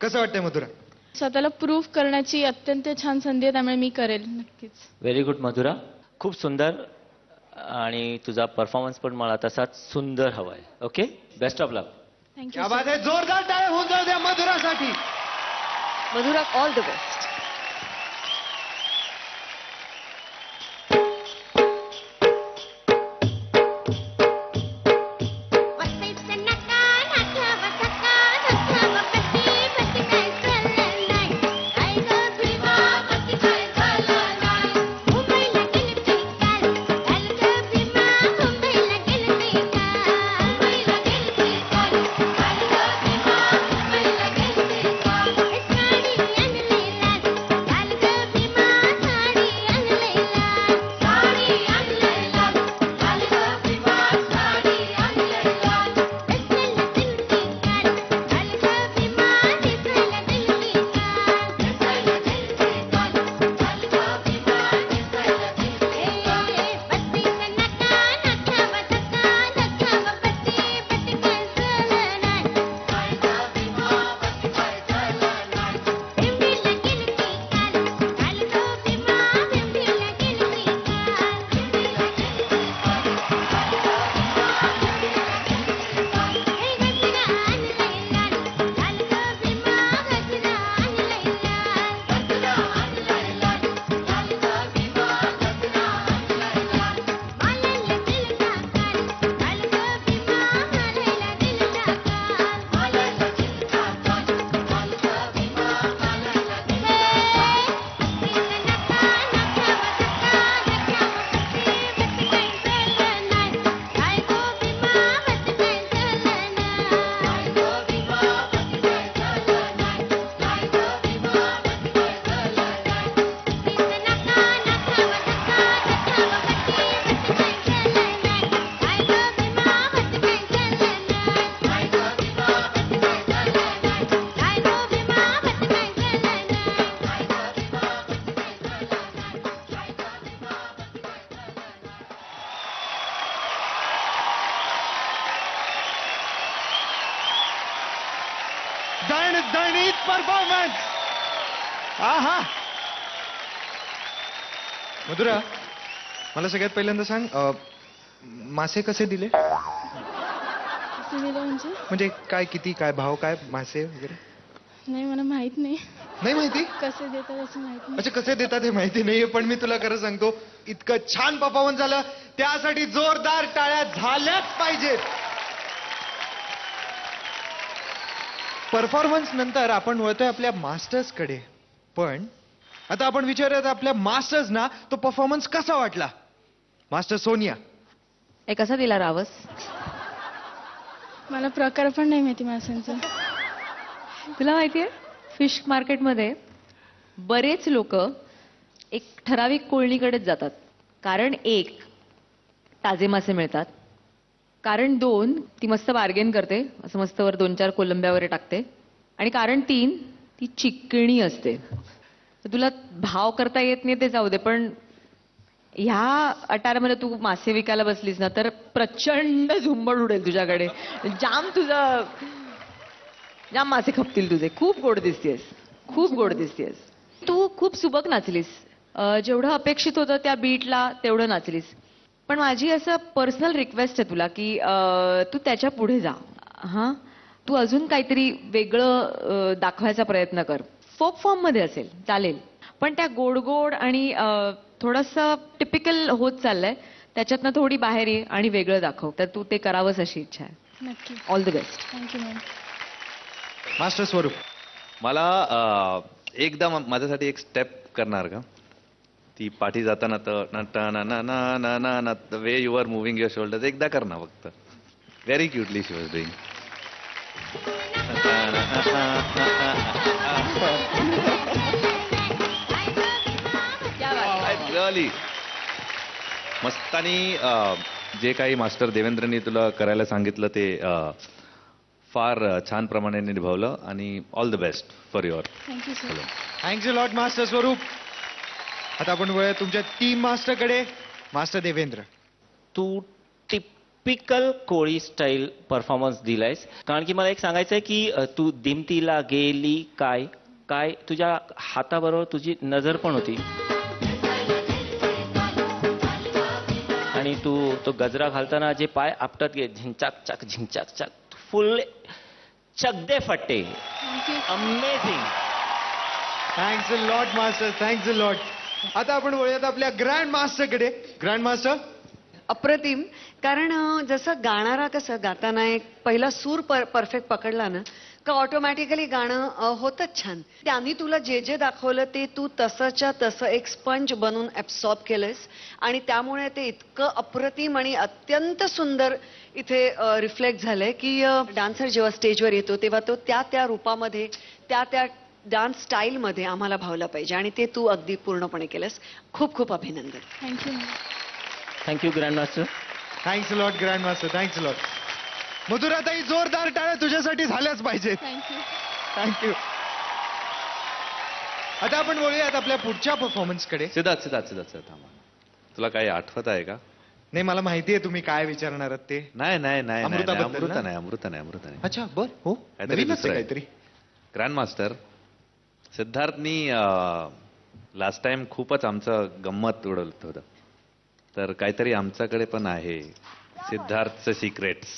कसं वाटतंय मधुरा? स्वतःला प्रूव्ह करण्याची अत्यंत छान संधी आहे त्यामुळे मी करेल नक्कीच. Very good Madhura. खूप सुंदर. आणि तुझा परफॉर्मन्स पण मला तसाच सुंदर हवा आहे okay best of luck thank you क्या बात आहे जोरदार टाळ्या होऊन जाऊ द्या मधुरासाठी. मधुरा ऑल द बेस्ट मला सगळ्यात पहिल्यांदा सांग अ, मासे कसे दिले? म्हणजे म्हणजे काय किती काय भाव काय मासे वगैरे? नाही मला माहीत नाही. नाही माहिती? कसं देतात असं माहीत नाही. अच्छा कसे देतात हे माहिती नाहीये पण मी तुला खरं सांगतो इतकं छान परफॉर्मन्स झालं. त्यासाठी जोरदार टाळ्या झाल्याच पाहिजेत. परफॉर्मन्स नंतर आपण वळतोय आपल्या मास्टर्सकडे. पण आता आपण विचारूयात आपल्या मास्टर्स ना तो परफॉर्मन्स कसा वाटला? मास्टर सोनिया. ए कसा दिला रावस? मला प्रकार पण नाही माहिती माशांचा तुला माहितीये फिश मार्केटमध्ये बरेच लोक एक ठराविक कोळणीकडेच जातात. कारण एक ताजे मासे मिळतात. कारण दोन ती मस्त बार्गेन करते असं मस्त वर दोन चार कोलंब्या वगैरे टाकते. आणि कारण तीन ती चिकणी असते. तर तुला भाव करता येत नाही ते जाऊ दे पण ह्या अटारामध्ये तू मासे विकायला बसलीस ना तर प्रचंड झुंबड उडेल तुझ्याकडे. जाम तुझं जाम मासे खपतील तुझे. खूप गोड दिसतेस. खूप गोड दिसतेस. तू खूप सुबक नाचलीस. जेवढं अपेक्षित होतं त्या बीटला तेवढं नाचलीस. पण माझी असं पर्सनल रिक्वेस्ट आहे तुला की तू त्याच्या पुढे जा. हां? तू अजून काहीतरी वेगळं दाखवायचा प्रयत्न कर. फोक फॉर्ममध्ये असेल चालेल. पण त्या गोड गोड आणि थोडंसं टिपिकल होत चाललंय. त्याच्यातनं थोडी बाहेर ये आणि वेगळं दाखव. तर तू ते करावंच अशी इच्छा आहे. नक्की. All the best thank you ma'am master Swaroop मला अं, एकदा मा- माझ्यासाठी एक स्टेप करणार का? ती पाठी जाताना तर न ट न न न न न न the way you are moving your shoulders एकदा कर ना फक्त. Very cutely she was doing really Mastani जे काही मास्टर देवेंद्रनी तुला करायला सांगितलं ते फार छान प्रमाणे निभावलं आणि all the best for your thank you sir thanks lot master Swaroop आता आपण वळूया तुमच्या टीम मास्टरकडे. मास्टर देवेंद्र तू टिपिकल कोळी स्टाईल परफॉर्मन्स दिलायस. कारण की मला एक सांगायचं आहे की तू दिमतीला गेली काय? काय तुझ्या हाताबरोबर तुझी नजर पण होती? आणि तू तो गजरा घालताना जे पाय आपटत गे झिंचाक चाक झिंचाक चाक फुल चगदे फट्टे. Amazing thanks lot master thanks lot आता आपण वळूयात आपल्या ग्रँड मास्टरकडे. ग्रँड मास्टर अप्रतिम. कारण अं, जसं गाणारा कसं गाताना एक पहिला सूर परफेक्ट पकडला ना का ऑटोमॅटिकली गाणं होतच छान. त्यांनी तुला जे जे दाखवलं ते तू तसंच्या तसं एक स्पंज बनून ऍब्सॉर्ब केलंयस. आणि त्यामुळे ते इतकं अप्रतिम आणि अत्यंत सुंदर इथे रिफ्लेक्ट झालंय की डान्सर जेव्हा स्टेजवर येतो तेव्हा तो त्या त्या रूपामध्ये त्या त्या डान्स स्टाईलमध्ये आम्हाला भावला पाहिजे. आणि ते तू अगदी पूर्णपणे केलंस. खूप खूप अभिनंदन. Thank you thank you grand master thanks lot grand master thanks lot मधुराताई जोरदार टाळ्या तुझ्यासाठी झाल्याच पाहिजेत. थँक्यू थँक्यू आता आपण वळूयात आपल्या पुढच्या परफॉर्मन्सकडे. सिद्धार्थ सिद्धार्थ सिद्धार्थ सिद्धार्थ, थांबा. तुला काही आठवत आहे का? नाही मला माहिती आहे तुम्ही काय विचारणार आहात ते. नाही नाही नाही नाही, नाही, अमृताबद्दल अमृता ना? नाही अमृता नाही अमृता नाही. अच्छा बर हो. काहीतरी नवीनच आहे दुसरं आहे. काहीतरी. ग्रँड मास्टर सिद्धार्थनी लास्ट टाइम खूपच आमचं गंमत उडवत होतं. तर काहीतरी आमच्याकडे पण आहे. सिद्धार्थचं सिक्रेट्स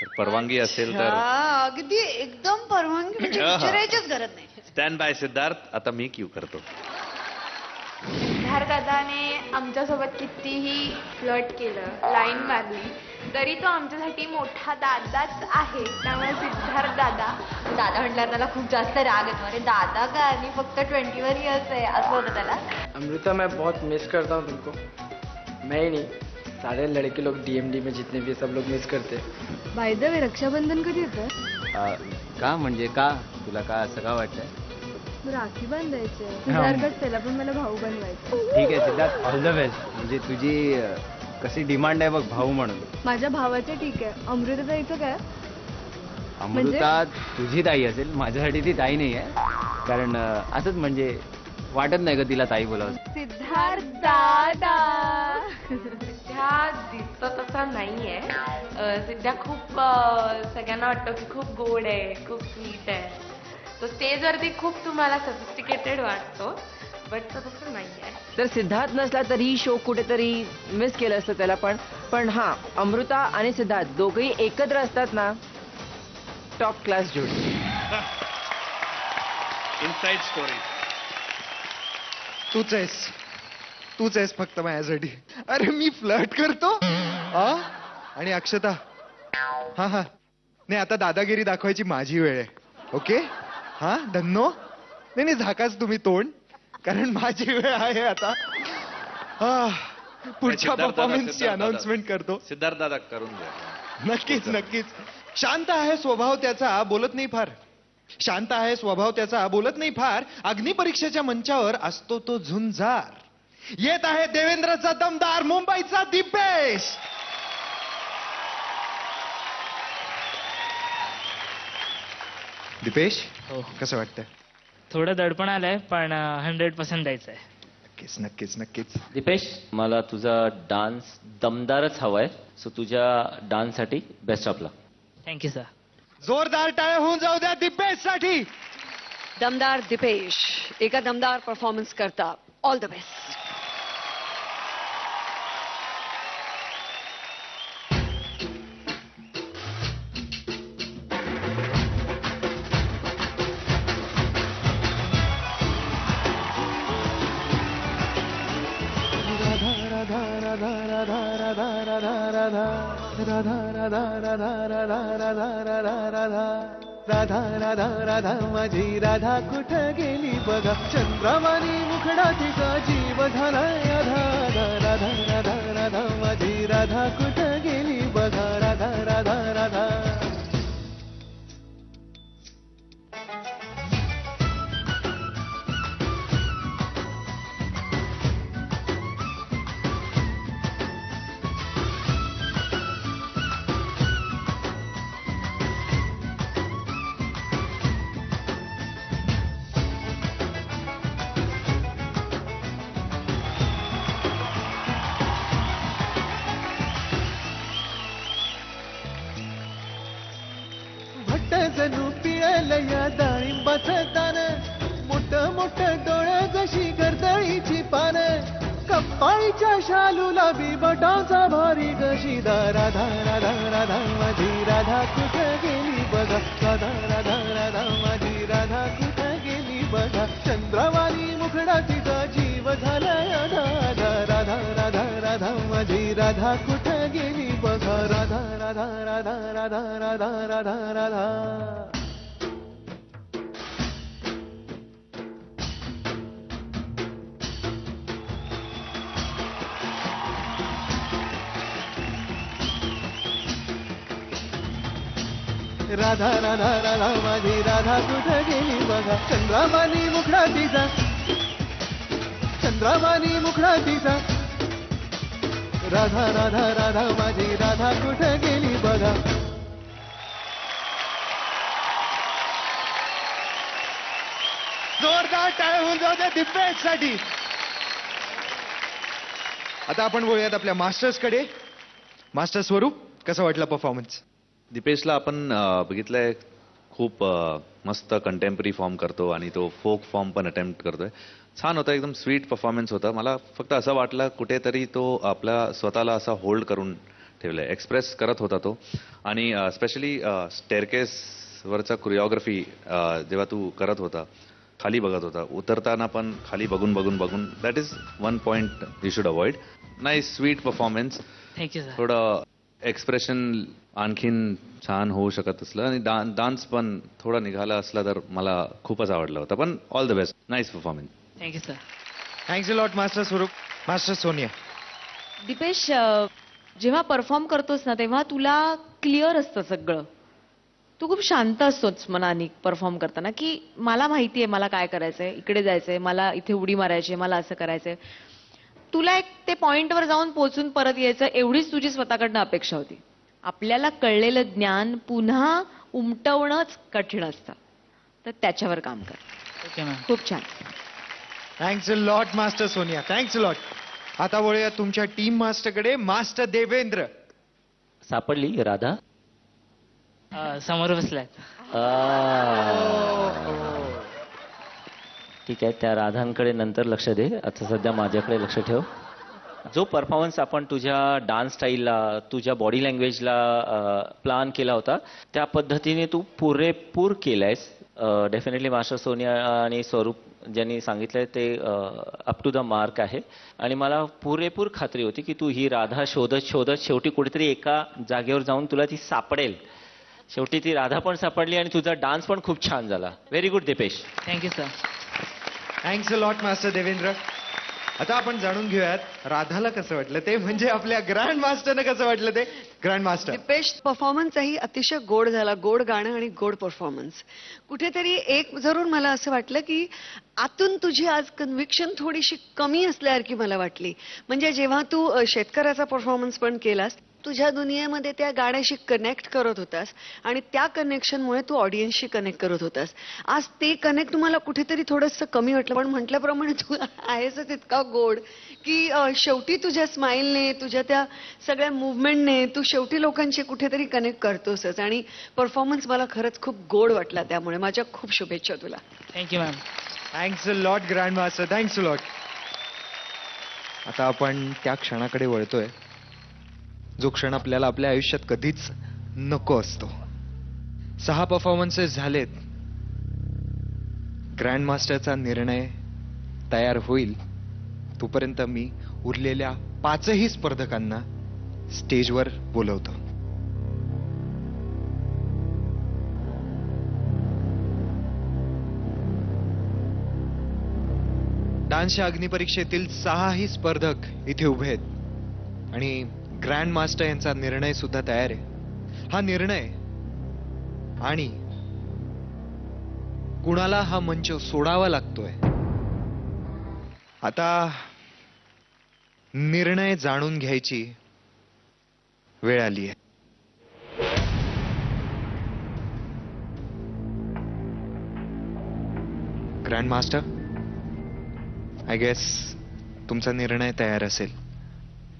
तर परवानगी असेल तर हा, अगदी एकदम परवानगी म्हणजे. विचारायचीच गरज नाही. Stand by Siddharth. आता मी क्यू करतो. सिद्धार्थ दादाने आमच्यासोबत कितीही फ्लट केलं लाईन मारली तरी तो आमच्यासाठी मोठा दादाच आहे. त्यामुळे सिद्धार्थ दादा दादा म्हटल्यावर त्याला खूप जास्त राग येतो. अरे दादा का? आणि फक्त ट्वेंटी वन इयर्स आहे. असं होतं त्याला. अमृता मैं बहुत मिस करता हूँ तुमको. मैं ही नहीं. सारे लड़के लोग डीएमडी में जितने भी सब लोग मिस करते बाय द वे रक्षाबंधन कधी येतं का म्हणजे का? तुला का असं का वाटतंय? राखी बांधायची तुझ्यासारखंच त्याला पण मला भाऊ बनवायचं ठीक आहे सिद्धार्थ ऑल द बेस्ट म्हणजे तुझी अं, कशी डिमांड आहे बघ भाऊ म्हणून. माझ्या भावाचे ठीक आहे. अमृताताईचं काय? अमृता तुझी ताई असेल. माझ्यासाठी ती ताई नाही आहे कारण अं, असंच म्हणजे वाटत नाही का तिला ताई बोलावं. सिद्धार्थ दादा. सध्या दिसतो तसा नाहीये. अं, सध्या खूप सगळ्यांना वाटतं की खूप गोड आहे खूप स्वीट आहे. तो स्टेजवरती खूप तुम्हाला सफिस्टिकेटेड वाटतो बट तो तसं नाही आहे तर सिद्धार्थ नसला तरी शो कुठेतरी मिस केलं असतं त्याला पण. पण हा अमृता आणि सिद्धार्थ दोघंही एकत्र असतात ना टॉप क्लास जोडी. इनसाइड स्टोरी तूच आहेस. तूच आहेस फक्त माझ्यासाठी. अरे मी फ्लर्ट करतो? आ? आणि अक्षता हा हा. नाही आता दादागिरी दाखवायची माझी वेळ आहे. ओके? हा धन्नो? नाही नाही झाकाच तुम्ही तोंड. कारण माझी वेळ आहे आता. आ, पुढच्या सिद्धार्थ दादा, परफॉर्मन्सची सिद्धार्थ दादा. अनाउन्समेंट करतो. सिद्धार्थ दादा करून द्या नक्कीच नक्कीच. शांत आहे स्वभाव त्याचा बोलत नाही फार. शांत आहे स्वभाव त्याचा बोलत नाही फार. अग्निपरीक्षेच्या मंचावर असतो तो झुंजार. येत आहे देवेंद्रचा दमदार मुंबईचा दिपेश. दिपेश हो. कसं वाटतं थोडं दडपण आलंय पण हंड्रेड पर्सेंट द्यायचं आहे नक्कीच नक्कीच नक्कीच. दीपेश मला तुझा डान्स दमदारच हवाय सो तुझ्या डान्ससाठी best of luck thank you sir जोरदार टाळ्या होऊन जाऊ द्या दिपेशसाठी दमदार दिपेश एका दमदार परफॉर्मन्स करता. All the best Radha Radha Radha माझी राधा कुठं गेली बघा चंद्रवाणी मुखडा तिचा जीव झाला राधा राधा राधा राधा माझी राधा कुठं गेली बघा राधा राधा राधा मोठ मोठ जशी गर्दळीची पान. कप्पाळीच्या शालूला बिबटाचा भारी कशी दारा धारा धारा राधा माझी राधा कुठं गेली बघा. राधा राधा राधा माझी राधा कुठं गेली बघा. चंद्रवाणी मुखडा तिचा जीव झाला राधा राधा राधा राधा माझी राधा कुठं गेली बघा. राधा राधा राधा राधा राधा राधा राधा. राधा राधा राधा माझी राधा कुठं गेली बघा? चंद्रामानी मुखडा तिचा. चंद्रामानी मुखडा तिचा. राधा राधा राधा माझी राधा कुठं गेली बघा? जोरदार टाळ्या होऊन जाऊ द्या दिपेशसाठी आता आपण बोलूयात आपल्या मास्टर्सकडे मास्टर स्वरूप कसा वाटला परफॉर्मन्स दिपेशला आपण बघितलंय खूप मस्त कंटेम्पररी फॉर्म करतो आणि तो फोक फॉर्म पण अटेम्प्ट करतोय. छान होता एकदम स्वीट परफॉर्मन्स होता. मला फक्त असं वाटलं कुठेतरी तो आपला स्वतःला असा होल्ड करून ठेवलाय एक्सप्रेस करत होता तो. आणि स्पेशली स्टेअरकेस वरचा कोरिओग्राफी जेव्हा तू करत होता खाली बघत होता उतरताना पण खाली बघून बघून बघून that is one point you should avoid नाही स्वीट परफॉर्मन्स थोडं एक्सप्रेशन आणखीन छान होऊ शकत असलं. आणि डान्स पण थोडा निघाला असला तर मला खूपच आवडला होता. पण all the best nice performance thank you sir thanks lot master Swaroop master Sonia Dipesh जेव्हा परफॉर्म करतोस ना तेव्हा तुला क्लिअर असतं सगळं. तू खूप शांत असतोच मनाने परफॉर्म करताना की मला माहिती आहे मला काय करायचंय इकडे जायचंय मला इथे उडी मारायची आहे मला असं करायचंय. तुला एक ते पॉइंटवर जाऊन पोहोचून परत यायचं एवढीच तुझी स्वतःकडनं अपेक्षा होती. आपल्याला कळलेलं ज्ञान पुन्हा उमटवणंच कठीण असतं. तर त्याच्यावर काम कर. खूप छान. Thanks lot master Sonia thanks lot आता वळूया तुमच्या टीम मास्टरकडे मास्टर देवेंद्र सापडली राधा? समोर बसलाय. ठीक आहे त्या राधांकडे नंतर लक्ष दे. आता सध्या माझ्याकडे लक्ष ठेव. जो परफॉर्मन्स आपण तुझ्या डान्स स्टाईलला तुझ्या बॉडी लँग्वेजला प्लान केला होता त्या पद्धतीने तू पुरेपूर केलायस. डेफिनेटली मास्टर सोनिया आणि स्वरूप ज्यांनी सांगितलंय ते अप टू द मार्क आहे. आणि मला पुरेपूर खात्री होती की तू ही राधा शोधत शोधत शेवटी कुठेतरी एका जागेवर जाऊन तुला ती सापडेल. शेवटी ती राधा पण सापडली आणि तुझा डान्स पण खूप छान झाला. Very good Dipesh thank you sir thanks a lot master Devendra आता आपण जाणून घेऊयात राधाला कसं वाटलं ते म्हणजे आपल्या ग्रँड मास्टरनं कसं वाटलं ते? ग्रँड मास्टर दिपेश परफॉर्मन्सही अतिशय गोड झाला गोड गाणं आणि गोड परफॉर्मन्स कुठेतरी एक जरूर मला असं वाटलं की आतून तुझी आज कन्व्हिक्शन थोडीशी कमी असल्यासारखी मला वाटली. म्हणजे जेव्हा तू शेतकऱ्याचा परफॉर्मन्स पण केलास तुझ्या दुनियेमध्ये त्या गाण्याशी कनेक्ट करत होतास आणि त्या कनेक्शनमुळे तू ऑडियन्सशी कनेक्ट करत होतास. आज ते कनेक्ट तुम्हाला कुठेतरी थोडंसं कमी वाटलं. पण म्हटल्याप्रमाणे तू आहेसच इतका गोड की शेवटी तुझ्या स्माईलने तुझ्या त्या सगळ्या मुवमेंटने तू शेवटी लोकांशी कुठेतरी कनेक्ट करतोसच. आणि परफॉर्मन्स मला खरंच खूप गोड वाटला त्यामुळे. माझ्या खूप शुभेच्छा तुला. Thank you ma'am thanks a lot grand master thanks a lot आता आपण त्या क्षणाकडे वळतोय. जो क्षण आपल्याला आपल्या आयुष्यात कधीच नको असतो. सहा परफॉर्मन्सेस झालेत. ग्रँड मास्टरचा निर्णय तयार होईल. तोपर्यंत मी उरलेल्या पाचही स्पर्धकांना स्टेजवर बोलवतो. डान्सच्या अग्निपरीक्षेतील सहाही स्पर्धक इथे उभे आहेत. आणि ग्रँड मास्टर यांचा निर्णय सुद्धा तयार आहे. हा निर्णय आणि कुणाला हा मंच सोडावा लागतोय? आता निर्णय जाणून घ्यायची वेळ आली आहे. ग्रँड मास्टर आय गेस तुमचा निर्णय तयार असेल.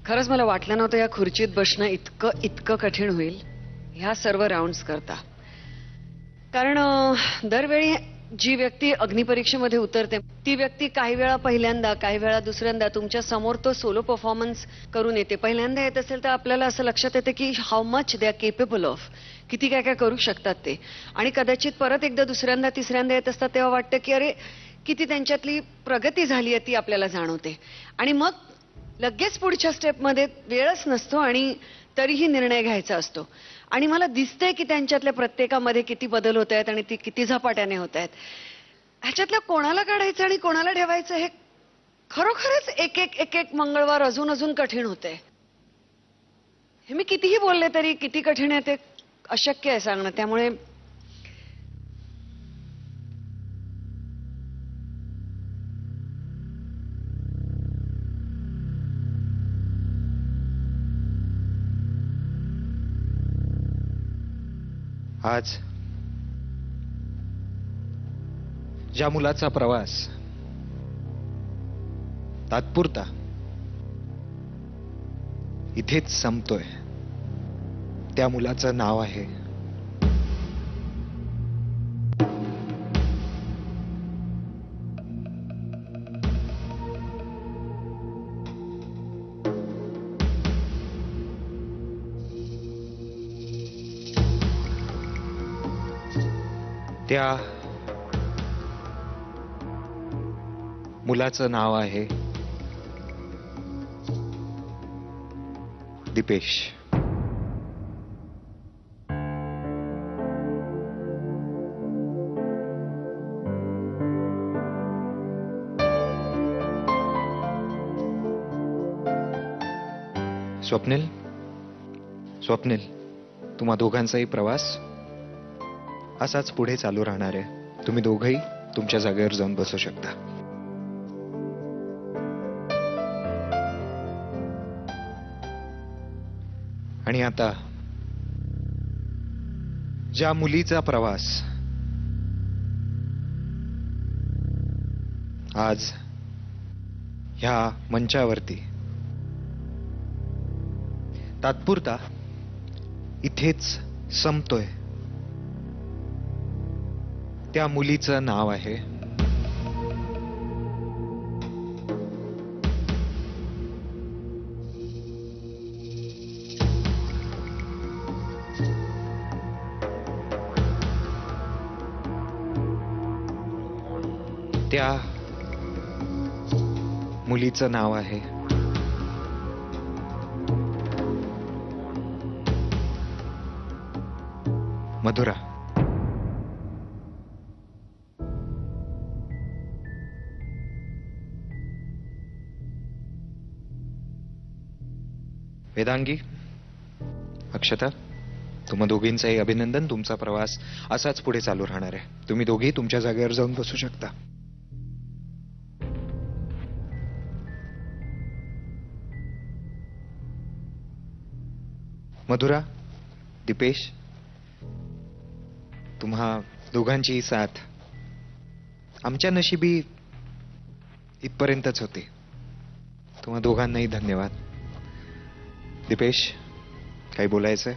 खरंच मला वाटलं नव्हतं या खुर्चीत बसणं इतकं इतकं कठीण होईल. ह्या सर्व राऊंड्स करता. कारण दरवेळी जी व्यक्ती अग्निपरीक्षेमध्ये उतरते ती व्यक्ती काही वेळा पहिल्यांदा काही वेळा दुसऱ्यांदा तुमच्यासमोर तो सोलो परफॉर्मन्स करून येते. पहिल्यांदा येत असेल तर आपल्याला असं लक्षात येतं की how much they are capable of किती काय काय करू शकतात ते. आणि कदाचित परत एकदा दुसऱ्यांदा तिसऱ्यांदा येत असतात तेव्हा वाटतं की अरे किती त्यांच्यातली प्रगती झाली आहे ती आपल्याला जाणवते. आणि मग लगेच पुढच्या स्टेपमध्ये वेळच नसतो आणि तरीही निर्णय घ्यायचा असतो. आणि मला दिसतंय की त्यांच्यातल्या प्रत्येकामध्ये किती बदल होत आहेत आणि ती किती झपाट्याने होत आहेत. ह्याच्यातल्या कोणाला काढायचं आणि कोणाला ठेवायचं हे खरोखरच एक एक एक एक मंगळवार अजून अजून कठीण होते हे मी कितीही बोलले तरी किती कठीण आहे ते अशक्य आहे सांगणं. त्यामुळे आज ज्या मुलाचा प्रवास तात्पुरता इथेच संपतोय. त्या मुलाचं नाव आहे त्या मुलाचं नाव आहे दिपेश. स्वप्नील? स्वप्नील तुम्हा दोघांचाही प्रवास असाच पुढे चालू राहणार आहे. तुम्ही दोघही तुमच्या जागेवर जाऊन बसू शकता. आणि आता ज्या मुलीचा प्रवास आज ह्या मंचावरती तात्पुरता इथेच संपतोय. त्या मुलीचं नाव आहे. त्या मुलीचं नाव आहे. मधुरा. वेदांगी. अक्षता तुम्हा दोघींचंही अभिनंदन तुमचा प्रवास असाच पुढे चालू राहणार आहे. तुम्ही दोघी तुमच्या जागेवर जाऊन बसू शकता. मधुरा दीपेश तुम्हा दोघांची साथ आमच्या नशिबी इथपर्यंतच होते. तुम्हा दोघांनाही धन्यवाद. दीपेश काही बोलायचंय?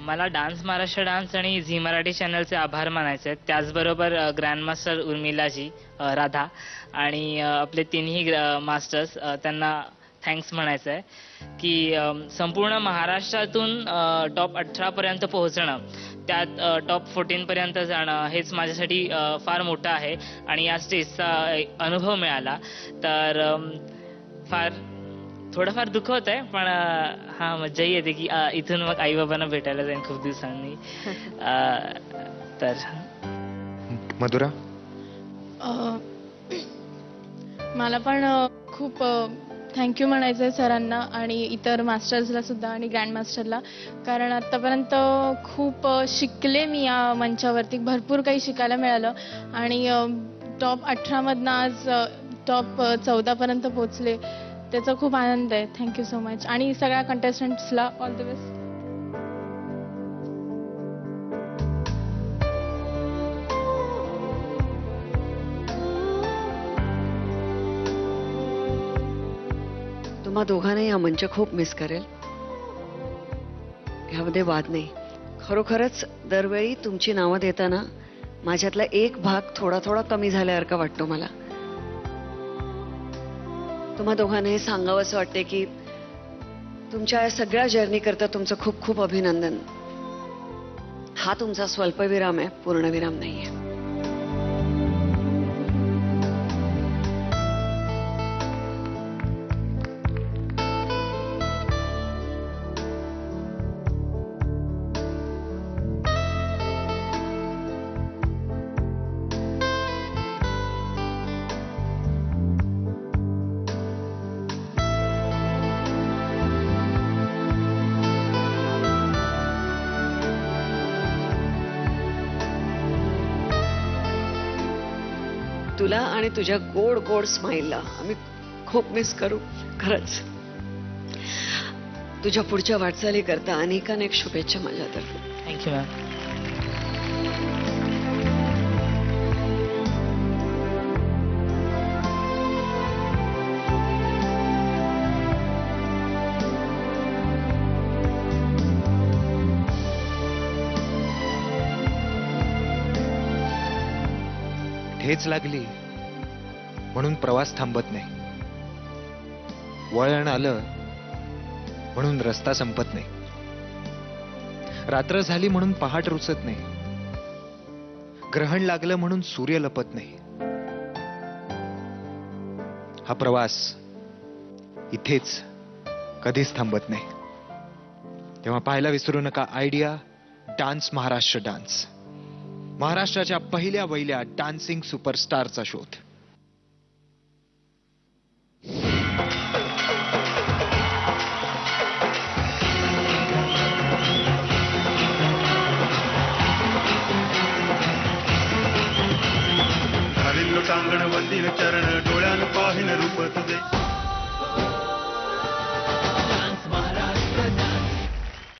मला डान्स महाराष्ट्र डान्स आणि झी मराठी चॅनलचे आभार मानायचे आहेत त्याचबरोबर ग्रँडमास्टर उर्मिलाजी राधा आणि आपले तिन्ही मास्टर्स त्यांना थँक्स म्हणायचं आहे की संपूर्ण महाराष्ट्रातून टॉप अठरापर्यंत पोहोचणं त्यात टॉप फोर्टीनपर्यंत जाणं हेच माझ्यासाठी फार मोठं आहे. आणि या स्टेजचा अनुभव मिळाला. तर फार थोडंफार दुःख होत आहे पण हा मज्जाही येते की इथून मग आई बाबांना भेटायला जाईन खूप दिवसांनी. अ, तर. मधुरा? अ, मला पण अ, खूप थँक्यू म्हणायचं आहे सरांना आणि इतर मास्टर्सला सुद्धा आणि ग्रँड मास्टरला कारण आत्तापर्यंत खूप अ, शिकले मी या मंचावरती. भरपूर काही शिकायला मिळालं. आणि टॉप अठरामधनं आज टॉप चौदापर्यंत पोचले त्याचा खूप आनंद आहे. थँक्यू सो मच आणि सगळ्या कंटेस्टंट्सला ऑल द बेस्ट तुम्हा दोघांनाही हा मंच खूप मिस करेल. ह्यामध्ये वाद नाही. खरोखरच दरवेळी तुमची नावं देताना माझ्यातला एक भाग थोडा थोडा कमी झाल्यासारखा वाटतो मला. तुम्हा दोघांना हे सांगावं असं वाटते की तुमच्या या सगळ्या जर्नी करता तुमचं खूप खूप अभिनंदन. हा तुमचा स्वल्पविराम आहे पूर्णविराम नाही आहे आणि तुझ्या गोड गोड स्माईलला आम्ही खूप मिस करू. खरंच. तुझ्या पुढच्या वाटचाली करता अनेक अनेक शुभेच्छा माझ्यातर्फे. थँक्यू मॅम ठेच लागली. म्हणून प्रवास थांबत नाही. वळण आलं म्हणून रस्ता संपत नाही. रात्र झाली म्हणून पहाट रुचत नाही. ग्रहण लागलं म्हणून सूर्य लपत नाही. हा प्रवास इथेच कधीच थांबत नाही. तेव्हा पाहायला विसरू नका आयडिया डान्स महाराष्ट्र डान्स. महाराष्ट्राच्या पहिल्या वहिल्या डान्सिंग सुपरस्टारचा शोध. हरिल्लो टांगण वंदीन चरण डोळ्यान पाहिन रूप तुझे